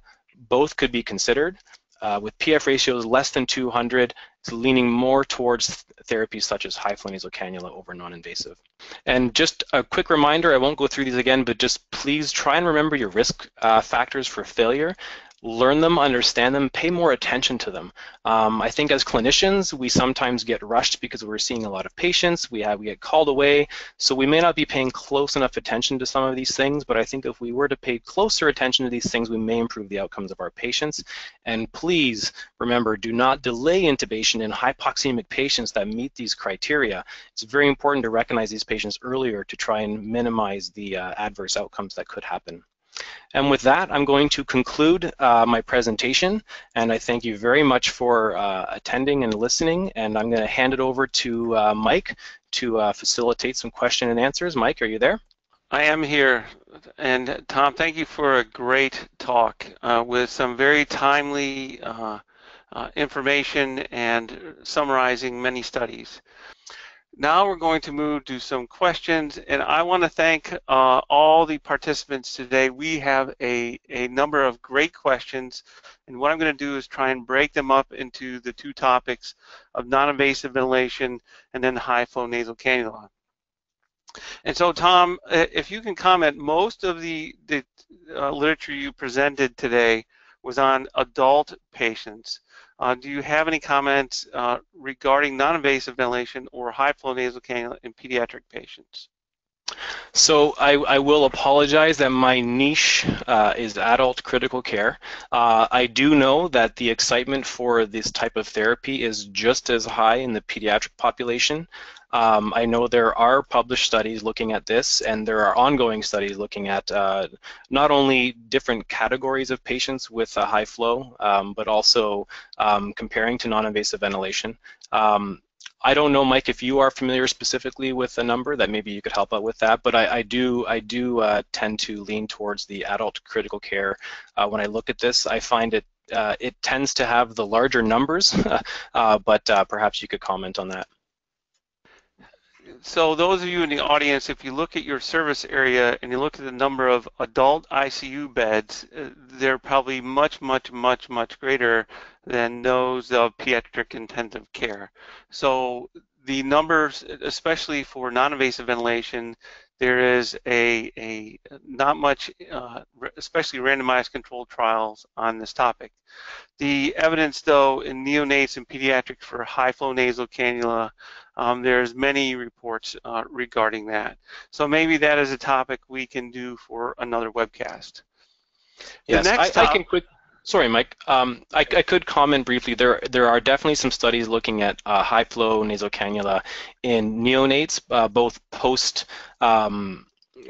both could be considered. Uh, with PF ratios less than 200, it's leaning more towards therapies such as high flow nasal cannula over non-invasive. And just a quick reminder, I won't go through these again, but just please try and remember your risk uh, factors for failure learn them, understand them, pay more attention to them. Um, I think as clinicians, we sometimes get rushed because we're seeing a lot of patients, we, have, we get called away, so we may not be paying close enough attention to some of these things, but I think if we were to pay closer attention to these things, we may improve the outcomes of our patients. And please remember, do not delay intubation in hypoxemic patients that meet these criteria. It's very important to recognize these patients earlier to try and minimize the uh, adverse outcomes that could happen. And with that, I'm going to conclude uh, my presentation, and I thank you very much for uh, attending and listening, and I'm going to hand it over to uh, Mike to uh, facilitate some question and answers. Mike, are you there? I am here, and Tom, thank you for a great talk uh, with some very timely uh, information and summarizing many studies. Now we're going to move to some questions, and I want to thank uh, all the participants today. We have a, a number of great questions, and what I'm going to do is try and break them up into the two topics of non-invasive ventilation and then high-flow nasal cannula. And so, Tom, if you can comment, most of the, the uh, literature you presented today was on adult patients. Uh, do you have any comments uh, regarding non-invasive ventilation or high-flow nasal cannula in pediatric patients? So I, I, will apologize that my niche uh, is adult critical care. Uh, I do know that the excitement for this type of therapy is just as high in the pediatric population. Um, I know there are published studies looking at this, and there are ongoing studies looking at uh, not only different categories of patients with a high flow, um, but also um, comparing to non-invasive ventilation. Um, I don't know, Mike, if you are familiar specifically with a number that maybe you could help out with that, but I, I do I do uh, tend to lean towards the adult critical care. Uh, when I look at this, I find it uh, it tends to have the larger numbers, uh, but uh, perhaps you could comment on that so those of you in the audience, if you look at your service area and you look at the number of adult ICU beds, uh, they're probably much, much, much, much greater than those of pediatric intensive care. So the numbers, especially for non-invasive ventilation, there is a, a not much, uh, especially randomized controlled trials on this topic. The evidence, though, in neonates and pediatrics for high flow nasal cannula um, there's many reports uh, regarding that. So maybe that is a topic we can do for another webcast. Yes, I, I, can quick. Sorry, Mike. Um, I, I, could comment briefly. There, there are definitely some studies looking at uh, high flow nasal cannula in neonates, uh, both post um,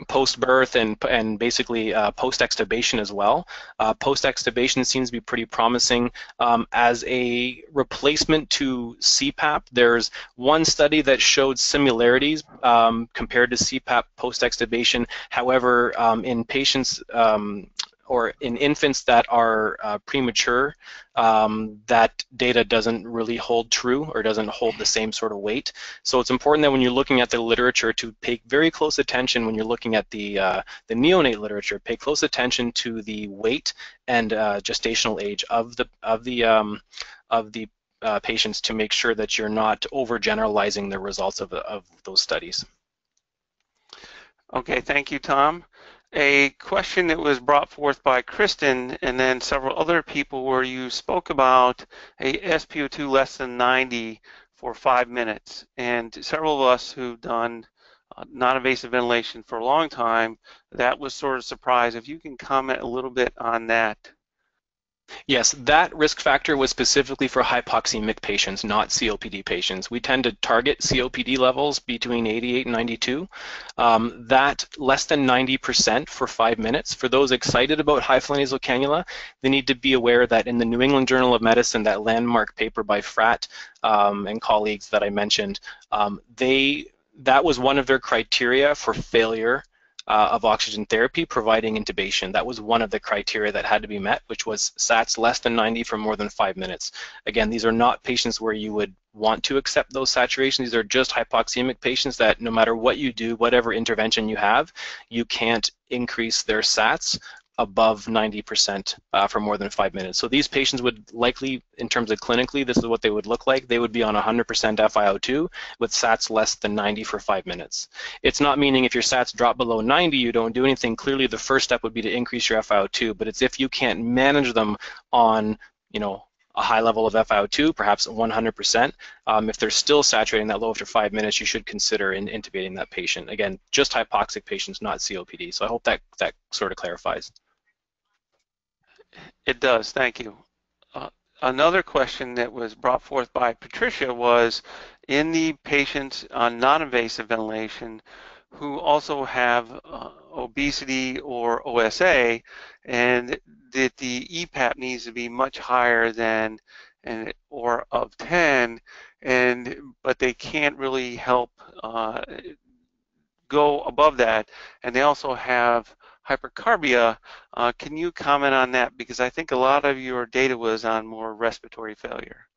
post birth and and basically uh, post extubation as well. Uh, post extubation seems to be pretty promising um, as a replacement to CPAP. There's one study that showed similarities um, compared to CPAP post extubation. However, um, in patients um, or in infants that are uh, premature, um, that data doesn't really hold true or doesn't hold the same sort of weight. So it's important that when you're looking at the literature to pay very close attention when you're looking at the uh, the neonate literature, pay close attention to the weight and uh, gestational age of the of the um, of the uh, patients to make sure that you're not overgeneralizing the results of, of those studies. Okay, thank you, Tom a question that was brought forth by Kristen and then several other people where you spoke about a SpO2 less than 90 for five minutes. And several of us who've done uh, non-invasive ventilation for a long time, that was sort of surprise. If you can comment a little bit on that. Yes, that risk factor was specifically for hypoxemic patients, not COPD patients. We tend to target COPD levels between 88 and 92. Um, that less than 90% for five minutes. For those excited about high nasal cannula, they need to be aware that in the New England Journal of Medicine, that landmark paper by Frat um, and colleagues that I mentioned, um, they that was one of their criteria for failure uh, of oxygen therapy providing intubation. That was one of the criteria that had to be met, which was SATs less than 90 for more than five minutes. Again, these are not patients where you would want to accept those saturations. These are just hypoxemic patients that no matter what you do, whatever intervention you have, you can't increase their SATs above 90% uh, for more than five minutes. So these patients would likely, in terms of clinically, this is what they would look like. They would be on 100% FiO2 with SATs less than 90 for five minutes. It's not meaning if your SATs drop below 90, you don't do anything. Clearly, the first step would be to increase your FiO2, but it's if you can't manage them on, you know, a high level of FiO2, perhaps 100%. Um, if they're still saturating that low after five minutes, you should consider in intubating that patient. Again, just hypoxic patients, not COPD. So I hope that that sort of clarifies. It does, thank you. Uh, another question that was brought forth by Patricia was in the patients on non-invasive ventilation who also have uh, obesity or OSA and that the EPAP needs to be much higher than and or of 10 and but they can't really help uh, go above that and they also have hypercarbia. Uh, can you comment on that? Because I think a lot of your data was on more respiratory failure.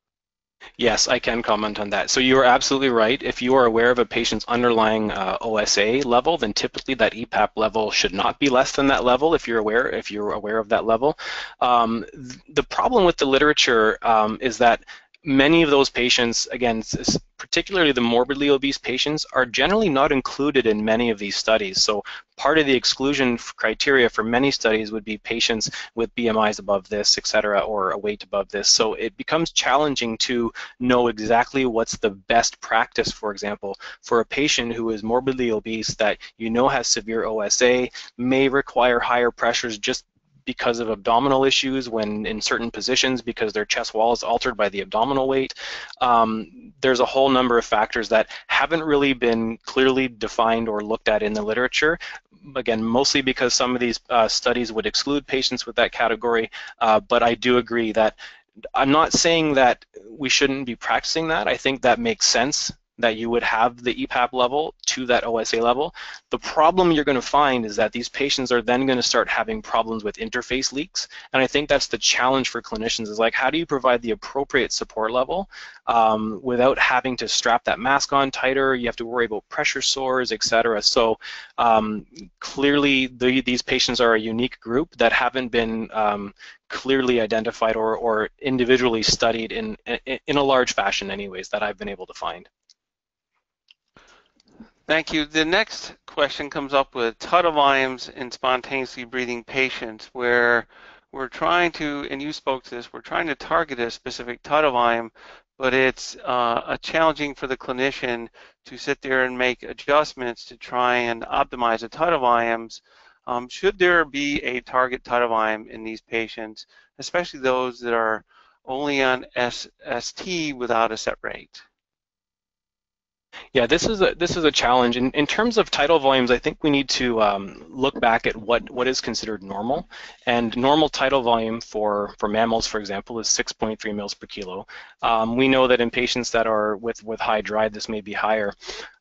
Yes, I can comment on that. So you are absolutely right. If you are aware of a patient's underlying uh, OSA level, then typically that EPAP level should not be less than that level. If you're aware, if you're aware of that level, um, th the problem with the literature um, is that many of those patients, again, particularly the morbidly obese patients, are generally not included in many of these studies. So part of the exclusion criteria for many studies would be patients with BMIs above this, et cetera, or a weight above this. So it becomes challenging to know exactly what's the best practice, for example, for a patient who is morbidly obese that you know has severe OSA, may require higher pressures just because of abdominal issues when in certain positions because their chest wall is altered by the abdominal weight. Um, there's a whole number of factors that haven't really been clearly defined or looked at in the literature. Again, mostly because some of these uh, studies would exclude patients with that category, uh, but I do agree that I'm not saying that we shouldn't be practicing that. I think that makes sense that you would have the EPAP level to that OSA level. The problem you're going to find is that these patients are then going to start having problems with interface leaks, and I think that's the challenge for clinicians is like how do you provide the appropriate support level um, without having to strap that mask on tighter, you have to worry about pressure sores, etc. So um, clearly the, these patients are a unique group that haven't been um, clearly identified or, or individually studied in, in a large fashion anyways that I've been able to find. Thank you. The next question comes up with tidal volumes in spontaneously breathing patients where we're trying to, and you spoke to this, we're trying to target a specific tidal volume, but it's uh, challenging for the clinician to sit there and make adjustments to try and optimize the tidal volumes Um, should there be a target tidal volume in these patients, especially those that are only on SST without a set rate? Yeah, this is a this is a challenge. In in terms of tidal volumes, I think we need to um, look back at what what is considered normal. And normal tidal volume for for mammals, for example, is 6.3 mils per kilo. Um, we know that in patients that are with with high drive, this may be higher.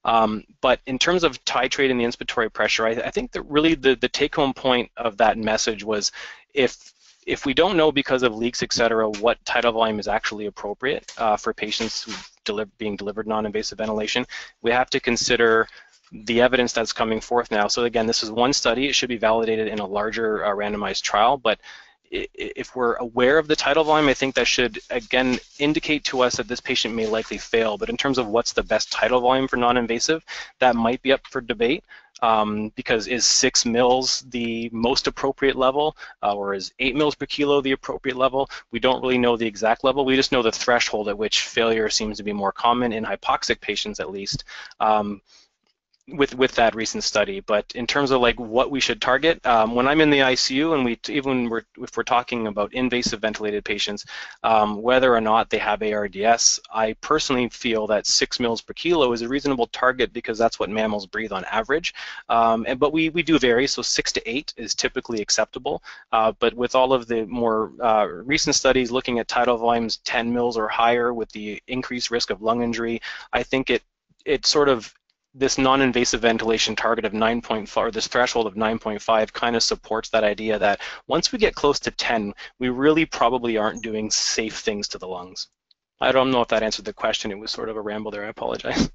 Um, but in terms of titrating the inspiratory pressure, I, I think that really the the take-home point of that message was if if we don't know because of leaks, et cetera, what tidal volume is actually appropriate uh, for patients deli being delivered non-invasive ventilation, we have to consider the evidence that's coming forth now. So again, this is one study. It should be validated in a larger uh, randomized trial, but if we're aware of the tidal volume, I think that should, again, indicate to us that this patient may likely fail. But in terms of what's the best tidal volume for non-invasive, that might be up for debate um, because is six mils the most appropriate level uh, or is eight mils per kilo the appropriate level? We don't really know the exact level. We just know the threshold at which failure seems to be more common in hypoxic patients at least. Um, with with that recent study. But in terms of like what we should target, um, when I'm in the ICU and we even we're, if we're talking about invasive ventilated patients, um, whether or not they have ARDS, I personally feel that six mils per kilo is a reasonable target because that's what mammals breathe on average. Um, and but we we do vary, so six to eight is typically acceptable. Uh, but with all of the more uh, recent studies looking at tidal volumes 10 mils or higher with the increased risk of lung injury, I think it it sort of this non-invasive ventilation target of 9.5 or this threshold of 9.5 kind of supports that idea that once we get close to 10 we really probably aren't doing safe things to the lungs. I don't know if that answered the question. It was sort of a ramble there. I apologize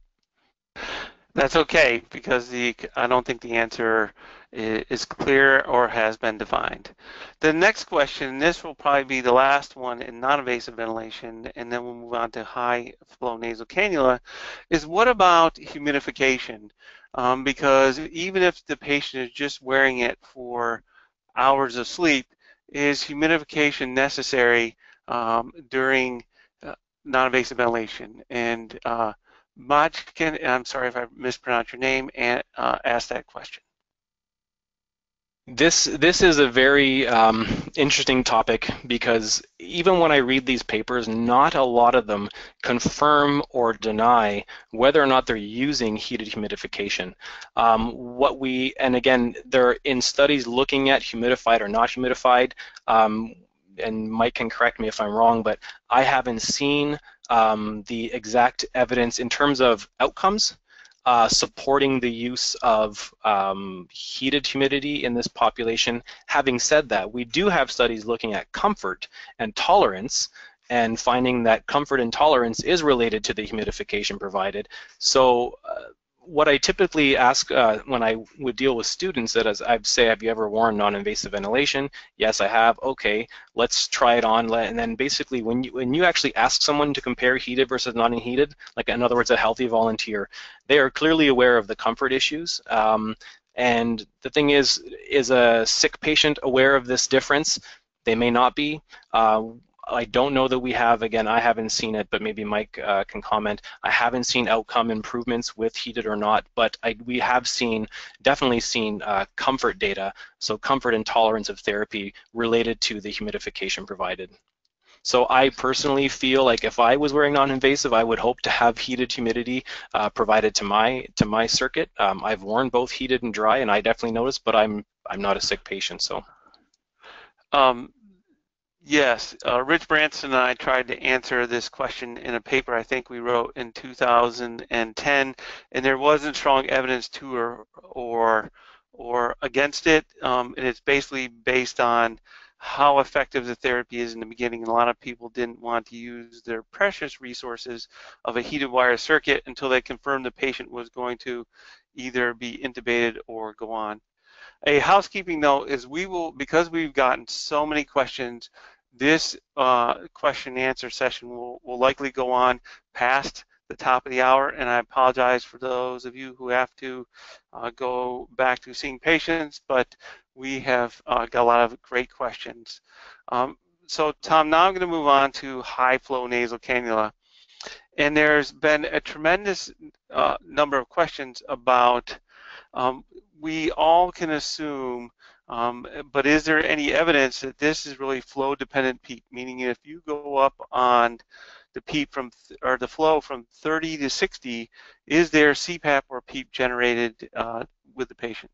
that's okay because the i don't think the answer is clear or has been defined. The next question, this will probably be the last one in non-invasive ventilation, and then we'll move on to high flow nasal cannula, is what about humidification? Um, because even if the patient is just wearing it for hours of sleep, is humidification necessary um, during uh, non-invasive ventilation? And uh, Majkin, I'm sorry if I mispronounced your name, and, uh, asked that question. This this is a very um, interesting topic because even when I read these papers, not a lot of them confirm or deny whether or not they're using heated humidification. Um, what we and again, they're in studies looking at humidified or not humidified. Um, and Mike can correct me if I'm wrong, but I haven't seen um, the exact evidence in terms of outcomes uh, supporting the use of um, heated humidity in this population. Having said that, we do have studies looking at comfort and tolerance and finding that comfort and tolerance is related to the humidification provided. So uh, what I typically ask uh, when I would deal with students that as I'd say, have you ever worn non-invasive ventilation? Yes, I have. Okay, let's try it on. And then basically when you, when you actually ask someone to compare heated versus non-heated, like in other words, a healthy volunteer, they are clearly aware of the comfort issues. Um, and the thing is, is a sick patient aware of this difference? They may not be. Uh, I don't know that we have, again, I haven't seen it, but maybe Mike uh, can comment. I haven't seen outcome improvements with heated or not, but I, we have seen, definitely seen uh, comfort data, so comfort and tolerance of therapy related to the humidification provided. So I personally feel like if I was wearing non-invasive, I would hope to have heated humidity uh, provided to my to my circuit. Um, I've worn both heated and dry, and I definitely notice, but I'm I'm not a sick patient, so. Um, Yes, uh, Rich Branson and I tried to answer this question in a paper I think we wrote in 2010, and there wasn't strong evidence to or or, or against it, um, and it's basically based on how effective the therapy is in the beginning. And a lot of people didn't want to use their precious resources of a heated wire circuit until they confirmed the patient was going to either be intubated or go on. A housekeeping note is we will, because we've gotten so many questions, this uh, question and answer session will, will likely go on past the top of the hour, and I apologize for those of you who have to uh, go back to seeing patients, but we have uh, got a lot of great questions. Um, so Tom, now I'm going to move on to high flow nasal cannula. And there's been a tremendous uh, number of questions about, um, we all can assume Um, but is there any evidence that this is really flow dependent PEEP? Meaning if you go up on the PEEP from or the flow from 30 to 60, is there CPAP or PEEP generated uh, with the patient?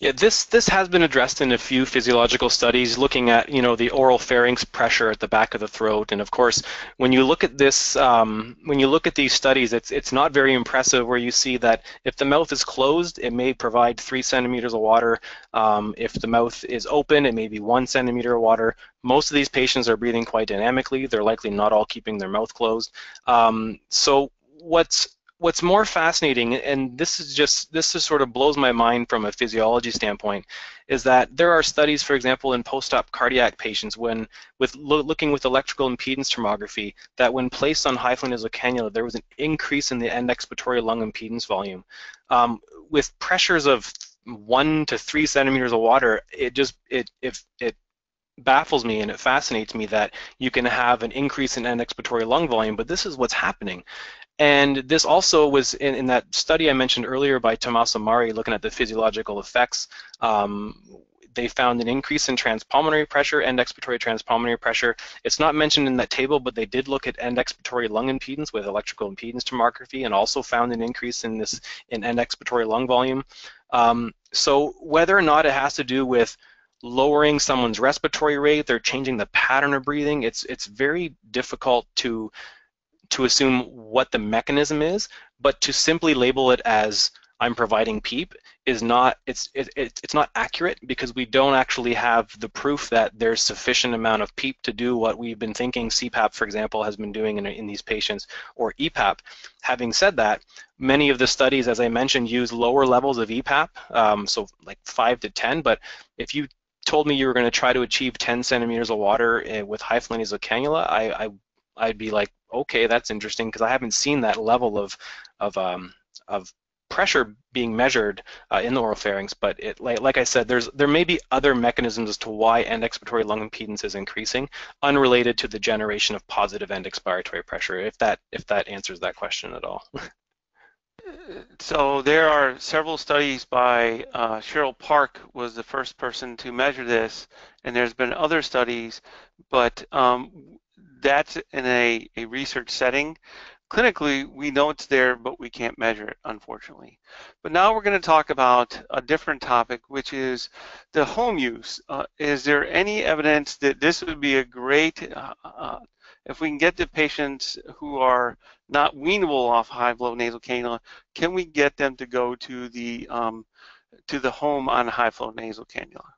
Yeah, this this has been addressed in a few physiological studies looking at you know the oral pharynx pressure at the back of the throat, and of course when you look at this um, when you look at these studies, it's it's not very impressive where you see that if the mouth is closed, it may provide three centimeters of water. Um, if the mouth is open, it may be one centimeter of water. Most of these patients are breathing quite dynamically. They're likely not all keeping their mouth closed. Um, so what's what's more fascinating, and this is just this just sort of blows my mind from a physiology standpoint, is that there are studies, for example, in post-op cardiac patients when with lo looking with electrical impedance tomography that when placed on high flow nasal cannula, there was an increase in the end expiratory lung impedance volume. Um, with pressures of one to three centimeters of water, it just it if it baffles me and it fascinates me that you can have an increase in end expiratory lung volume, but this is what's happening. And this also was in, in that study I mentioned earlier by Tommaso Mauri looking at the physiological effects. Um, they found an increase in transpulmonary pressure and expiratory transpulmonary pressure. It's not mentioned in that table, but they did look at end expiratory lung impedance with electrical impedance tomography and also found an increase in this in end expiratory lung volume. Um, so whether or not it has to do with lowering someone's respiratory rate, they're changing the pattern of breathing, it's it's very difficult to to assume what the mechanism is, but to simply label it as I'm providing PEEP is not it's it, it, it's not accurate because we don't actually have the proof that there's sufficient amount of PEEP to do what we've been thinking CPAP, for example, has been doing in, in these patients or EPAP. Having said that, many of the studies, as I mentioned, use lower levels of EPAP, um, so like five to ten. But if you told me you were going to try to achieve 10 centimeters of water uh, with high nasal cannula, I, I I'd be like, okay, that's interesting because I haven't seen that level of of um, of pressure being measured uh, in the oropharynx. But it, like, like I said, there's there may be other mechanisms as to why end expiratory lung impedance is increasing, unrelated to the generation of positive end expiratory pressure. If that if that answers that question at all. so there are several studies by uh, Cheryl Park was the first person to measure this, and there's been other studies, but um, that's in a, a research setting. Clinically, we know it's there, but we can't measure it, unfortunately. But now we're going to talk about a different topic, which is the home use. Uh, is there any evidence that this would be a great, uh, uh, if we can get the patients who are not weanable off high-flow nasal cannula, can we get them to go to the um, to the home on high-flow nasal cannula?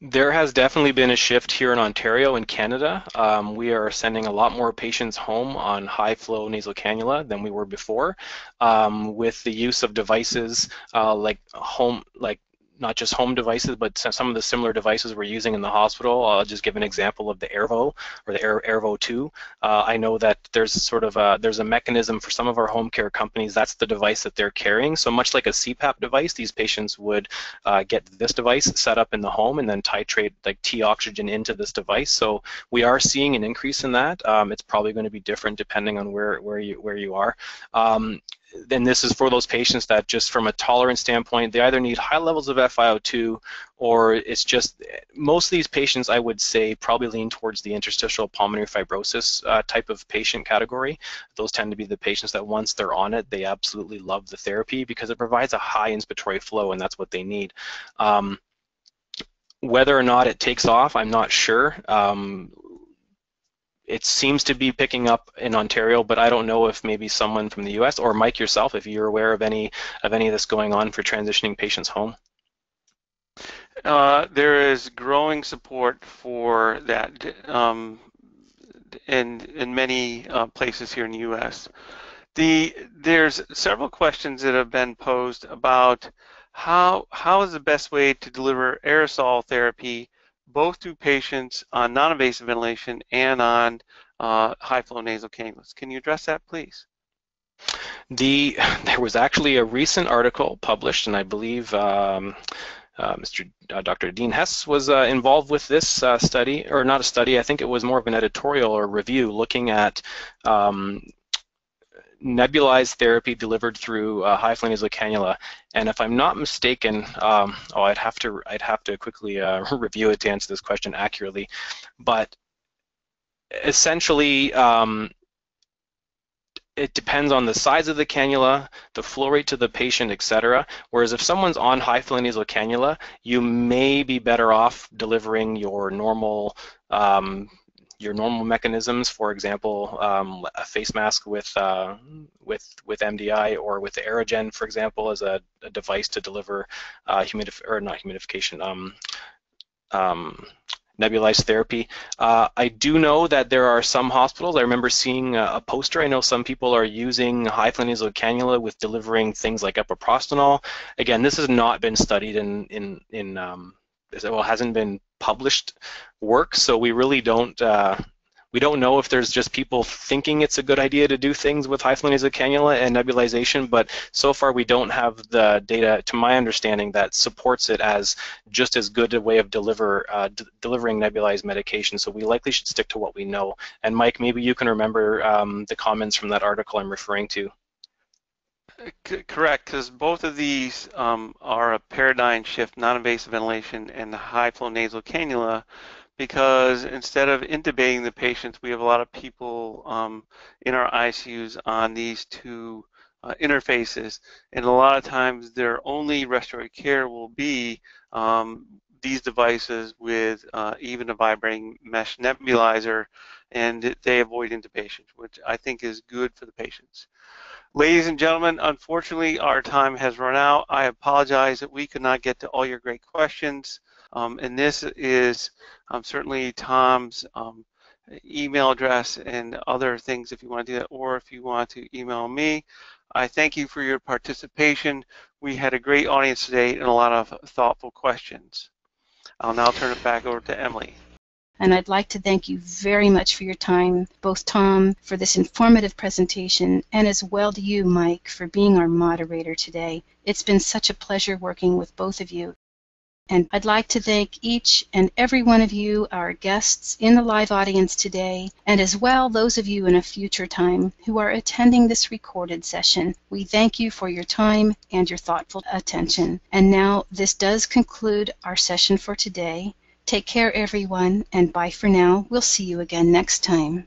There has definitely been a shift here in Ontario and Canada. Um, we are sending a lot more patients home on high flow nasal cannula than we were before um, with the use of devices uh, like home like not just home devices, but some of the similar devices we're using in the hospital. I'll just give an example of the Airvo or the Air, Airvo 2. Uh, I know that there's sort of a, there's a mechanism for some of our home care companies. That's the device that they're carrying. So much like a CPAP device, these patients would uh, get this device set up in the home and then titrate like T oxygen into this device. So we are seeing an increase in that. Um, it's probably going to be different depending on where where you where you are. Um, then this is for those patients that just from a tolerance standpoint, they either need high levels of FiO2 or it's just, most of these patients I would say probably lean towards the interstitial pulmonary fibrosis uh, type of patient category. Those tend to be the patients that once they're on it, they absolutely love the therapy because it provides a high inspiratory flow and that's what they need. Um, whether or not it takes off, I'm not sure. Um, it seems to be picking up in Ontario, but I don't know if maybe someone from the U.S. or Mike yourself, if you're aware of any of any of this going on for transitioning patients home. Uh, there is growing support for that um, in in many uh, places here in the U.S. The there's several questions that have been posed about how how is the best way to deliver aerosol therapy both to patients on non-invasive ventilation and on uh, high-flow nasal cannulas. Can you address that, please? The there was actually a recent article published, and I believe um, uh, Mr. Uh, Dr. Dean Hess was uh, involved with this uh, study, or not a study. I think it was more of an editorial or review looking at um, nebulized therapy delivered through uh, high flow nasal cannula. And if I'm not mistaken, um, oh, I'd have to I'd have to quickly uh, review it to answer this question accurately, but essentially. Um, it depends on the size of the cannula, the flow rate to the patient, etc. Whereas if someone's on high flow nasal cannula, you may be better off delivering your normal um, your normal mechanisms, for example, um, a face mask with uh, with with MDI or with the Aerogen, for example, as a, a device to deliver uh, humidif or not humidification, um, um, nebulized therapy. Uh, I do know that there are some hospitals. I remember seeing a, a poster. I know some people are using high nasal cannula with delivering things like epoprostenol. Again, this has not been studied in in in um, well, hasn't been published work, so we really don't uh, we don't know if there's just people thinking it's a good idea to do things with flow nasal cannula and nebulization, but so far we don't have the data, to my understanding, that supports it as just as good a way of deliver uh, delivering nebulized medication. So we likely should stick to what we know. And Mike, maybe you can remember um, the comments from that article I'm referring to. C correct, because both of these um, are a paradigm shift, non-invasive ventilation and the high flow nasal cannula, because instead of intubating the patients, we have a lot of people um, in our ICUs on these two uh, interfaces, and a lot of times their only respiratory care will be um, these devices with uh, even a vibrating mesh nebulizer, and they avoid intubation, which I think is good for the patients. Ladies and gentlemen, unfortunately, our time has run out. I apologize that we could not get to all your great questions. Um, and this is um, certainly Tom's um, email address and other things if you want to do that, or if you want to email me. I thank you for your participation. We had a great audience today and a lot of thoughtful questions. I'll now turn it back over to Emily. And I'd like to thank you very much for your time, both Tom for this informative presentation, and as well to you, Mike, for being our moderator today. It's been such a pleasure working with both of you. And I'd like to thank each and every one of you, our guests in the live audience today, and as well those of you in a future time who are attending this recorded session. We thank you for your time and your thoughtful attention. And now this does conclude our session for today. Take care, everyone, and bye for now. We'll see you again next time.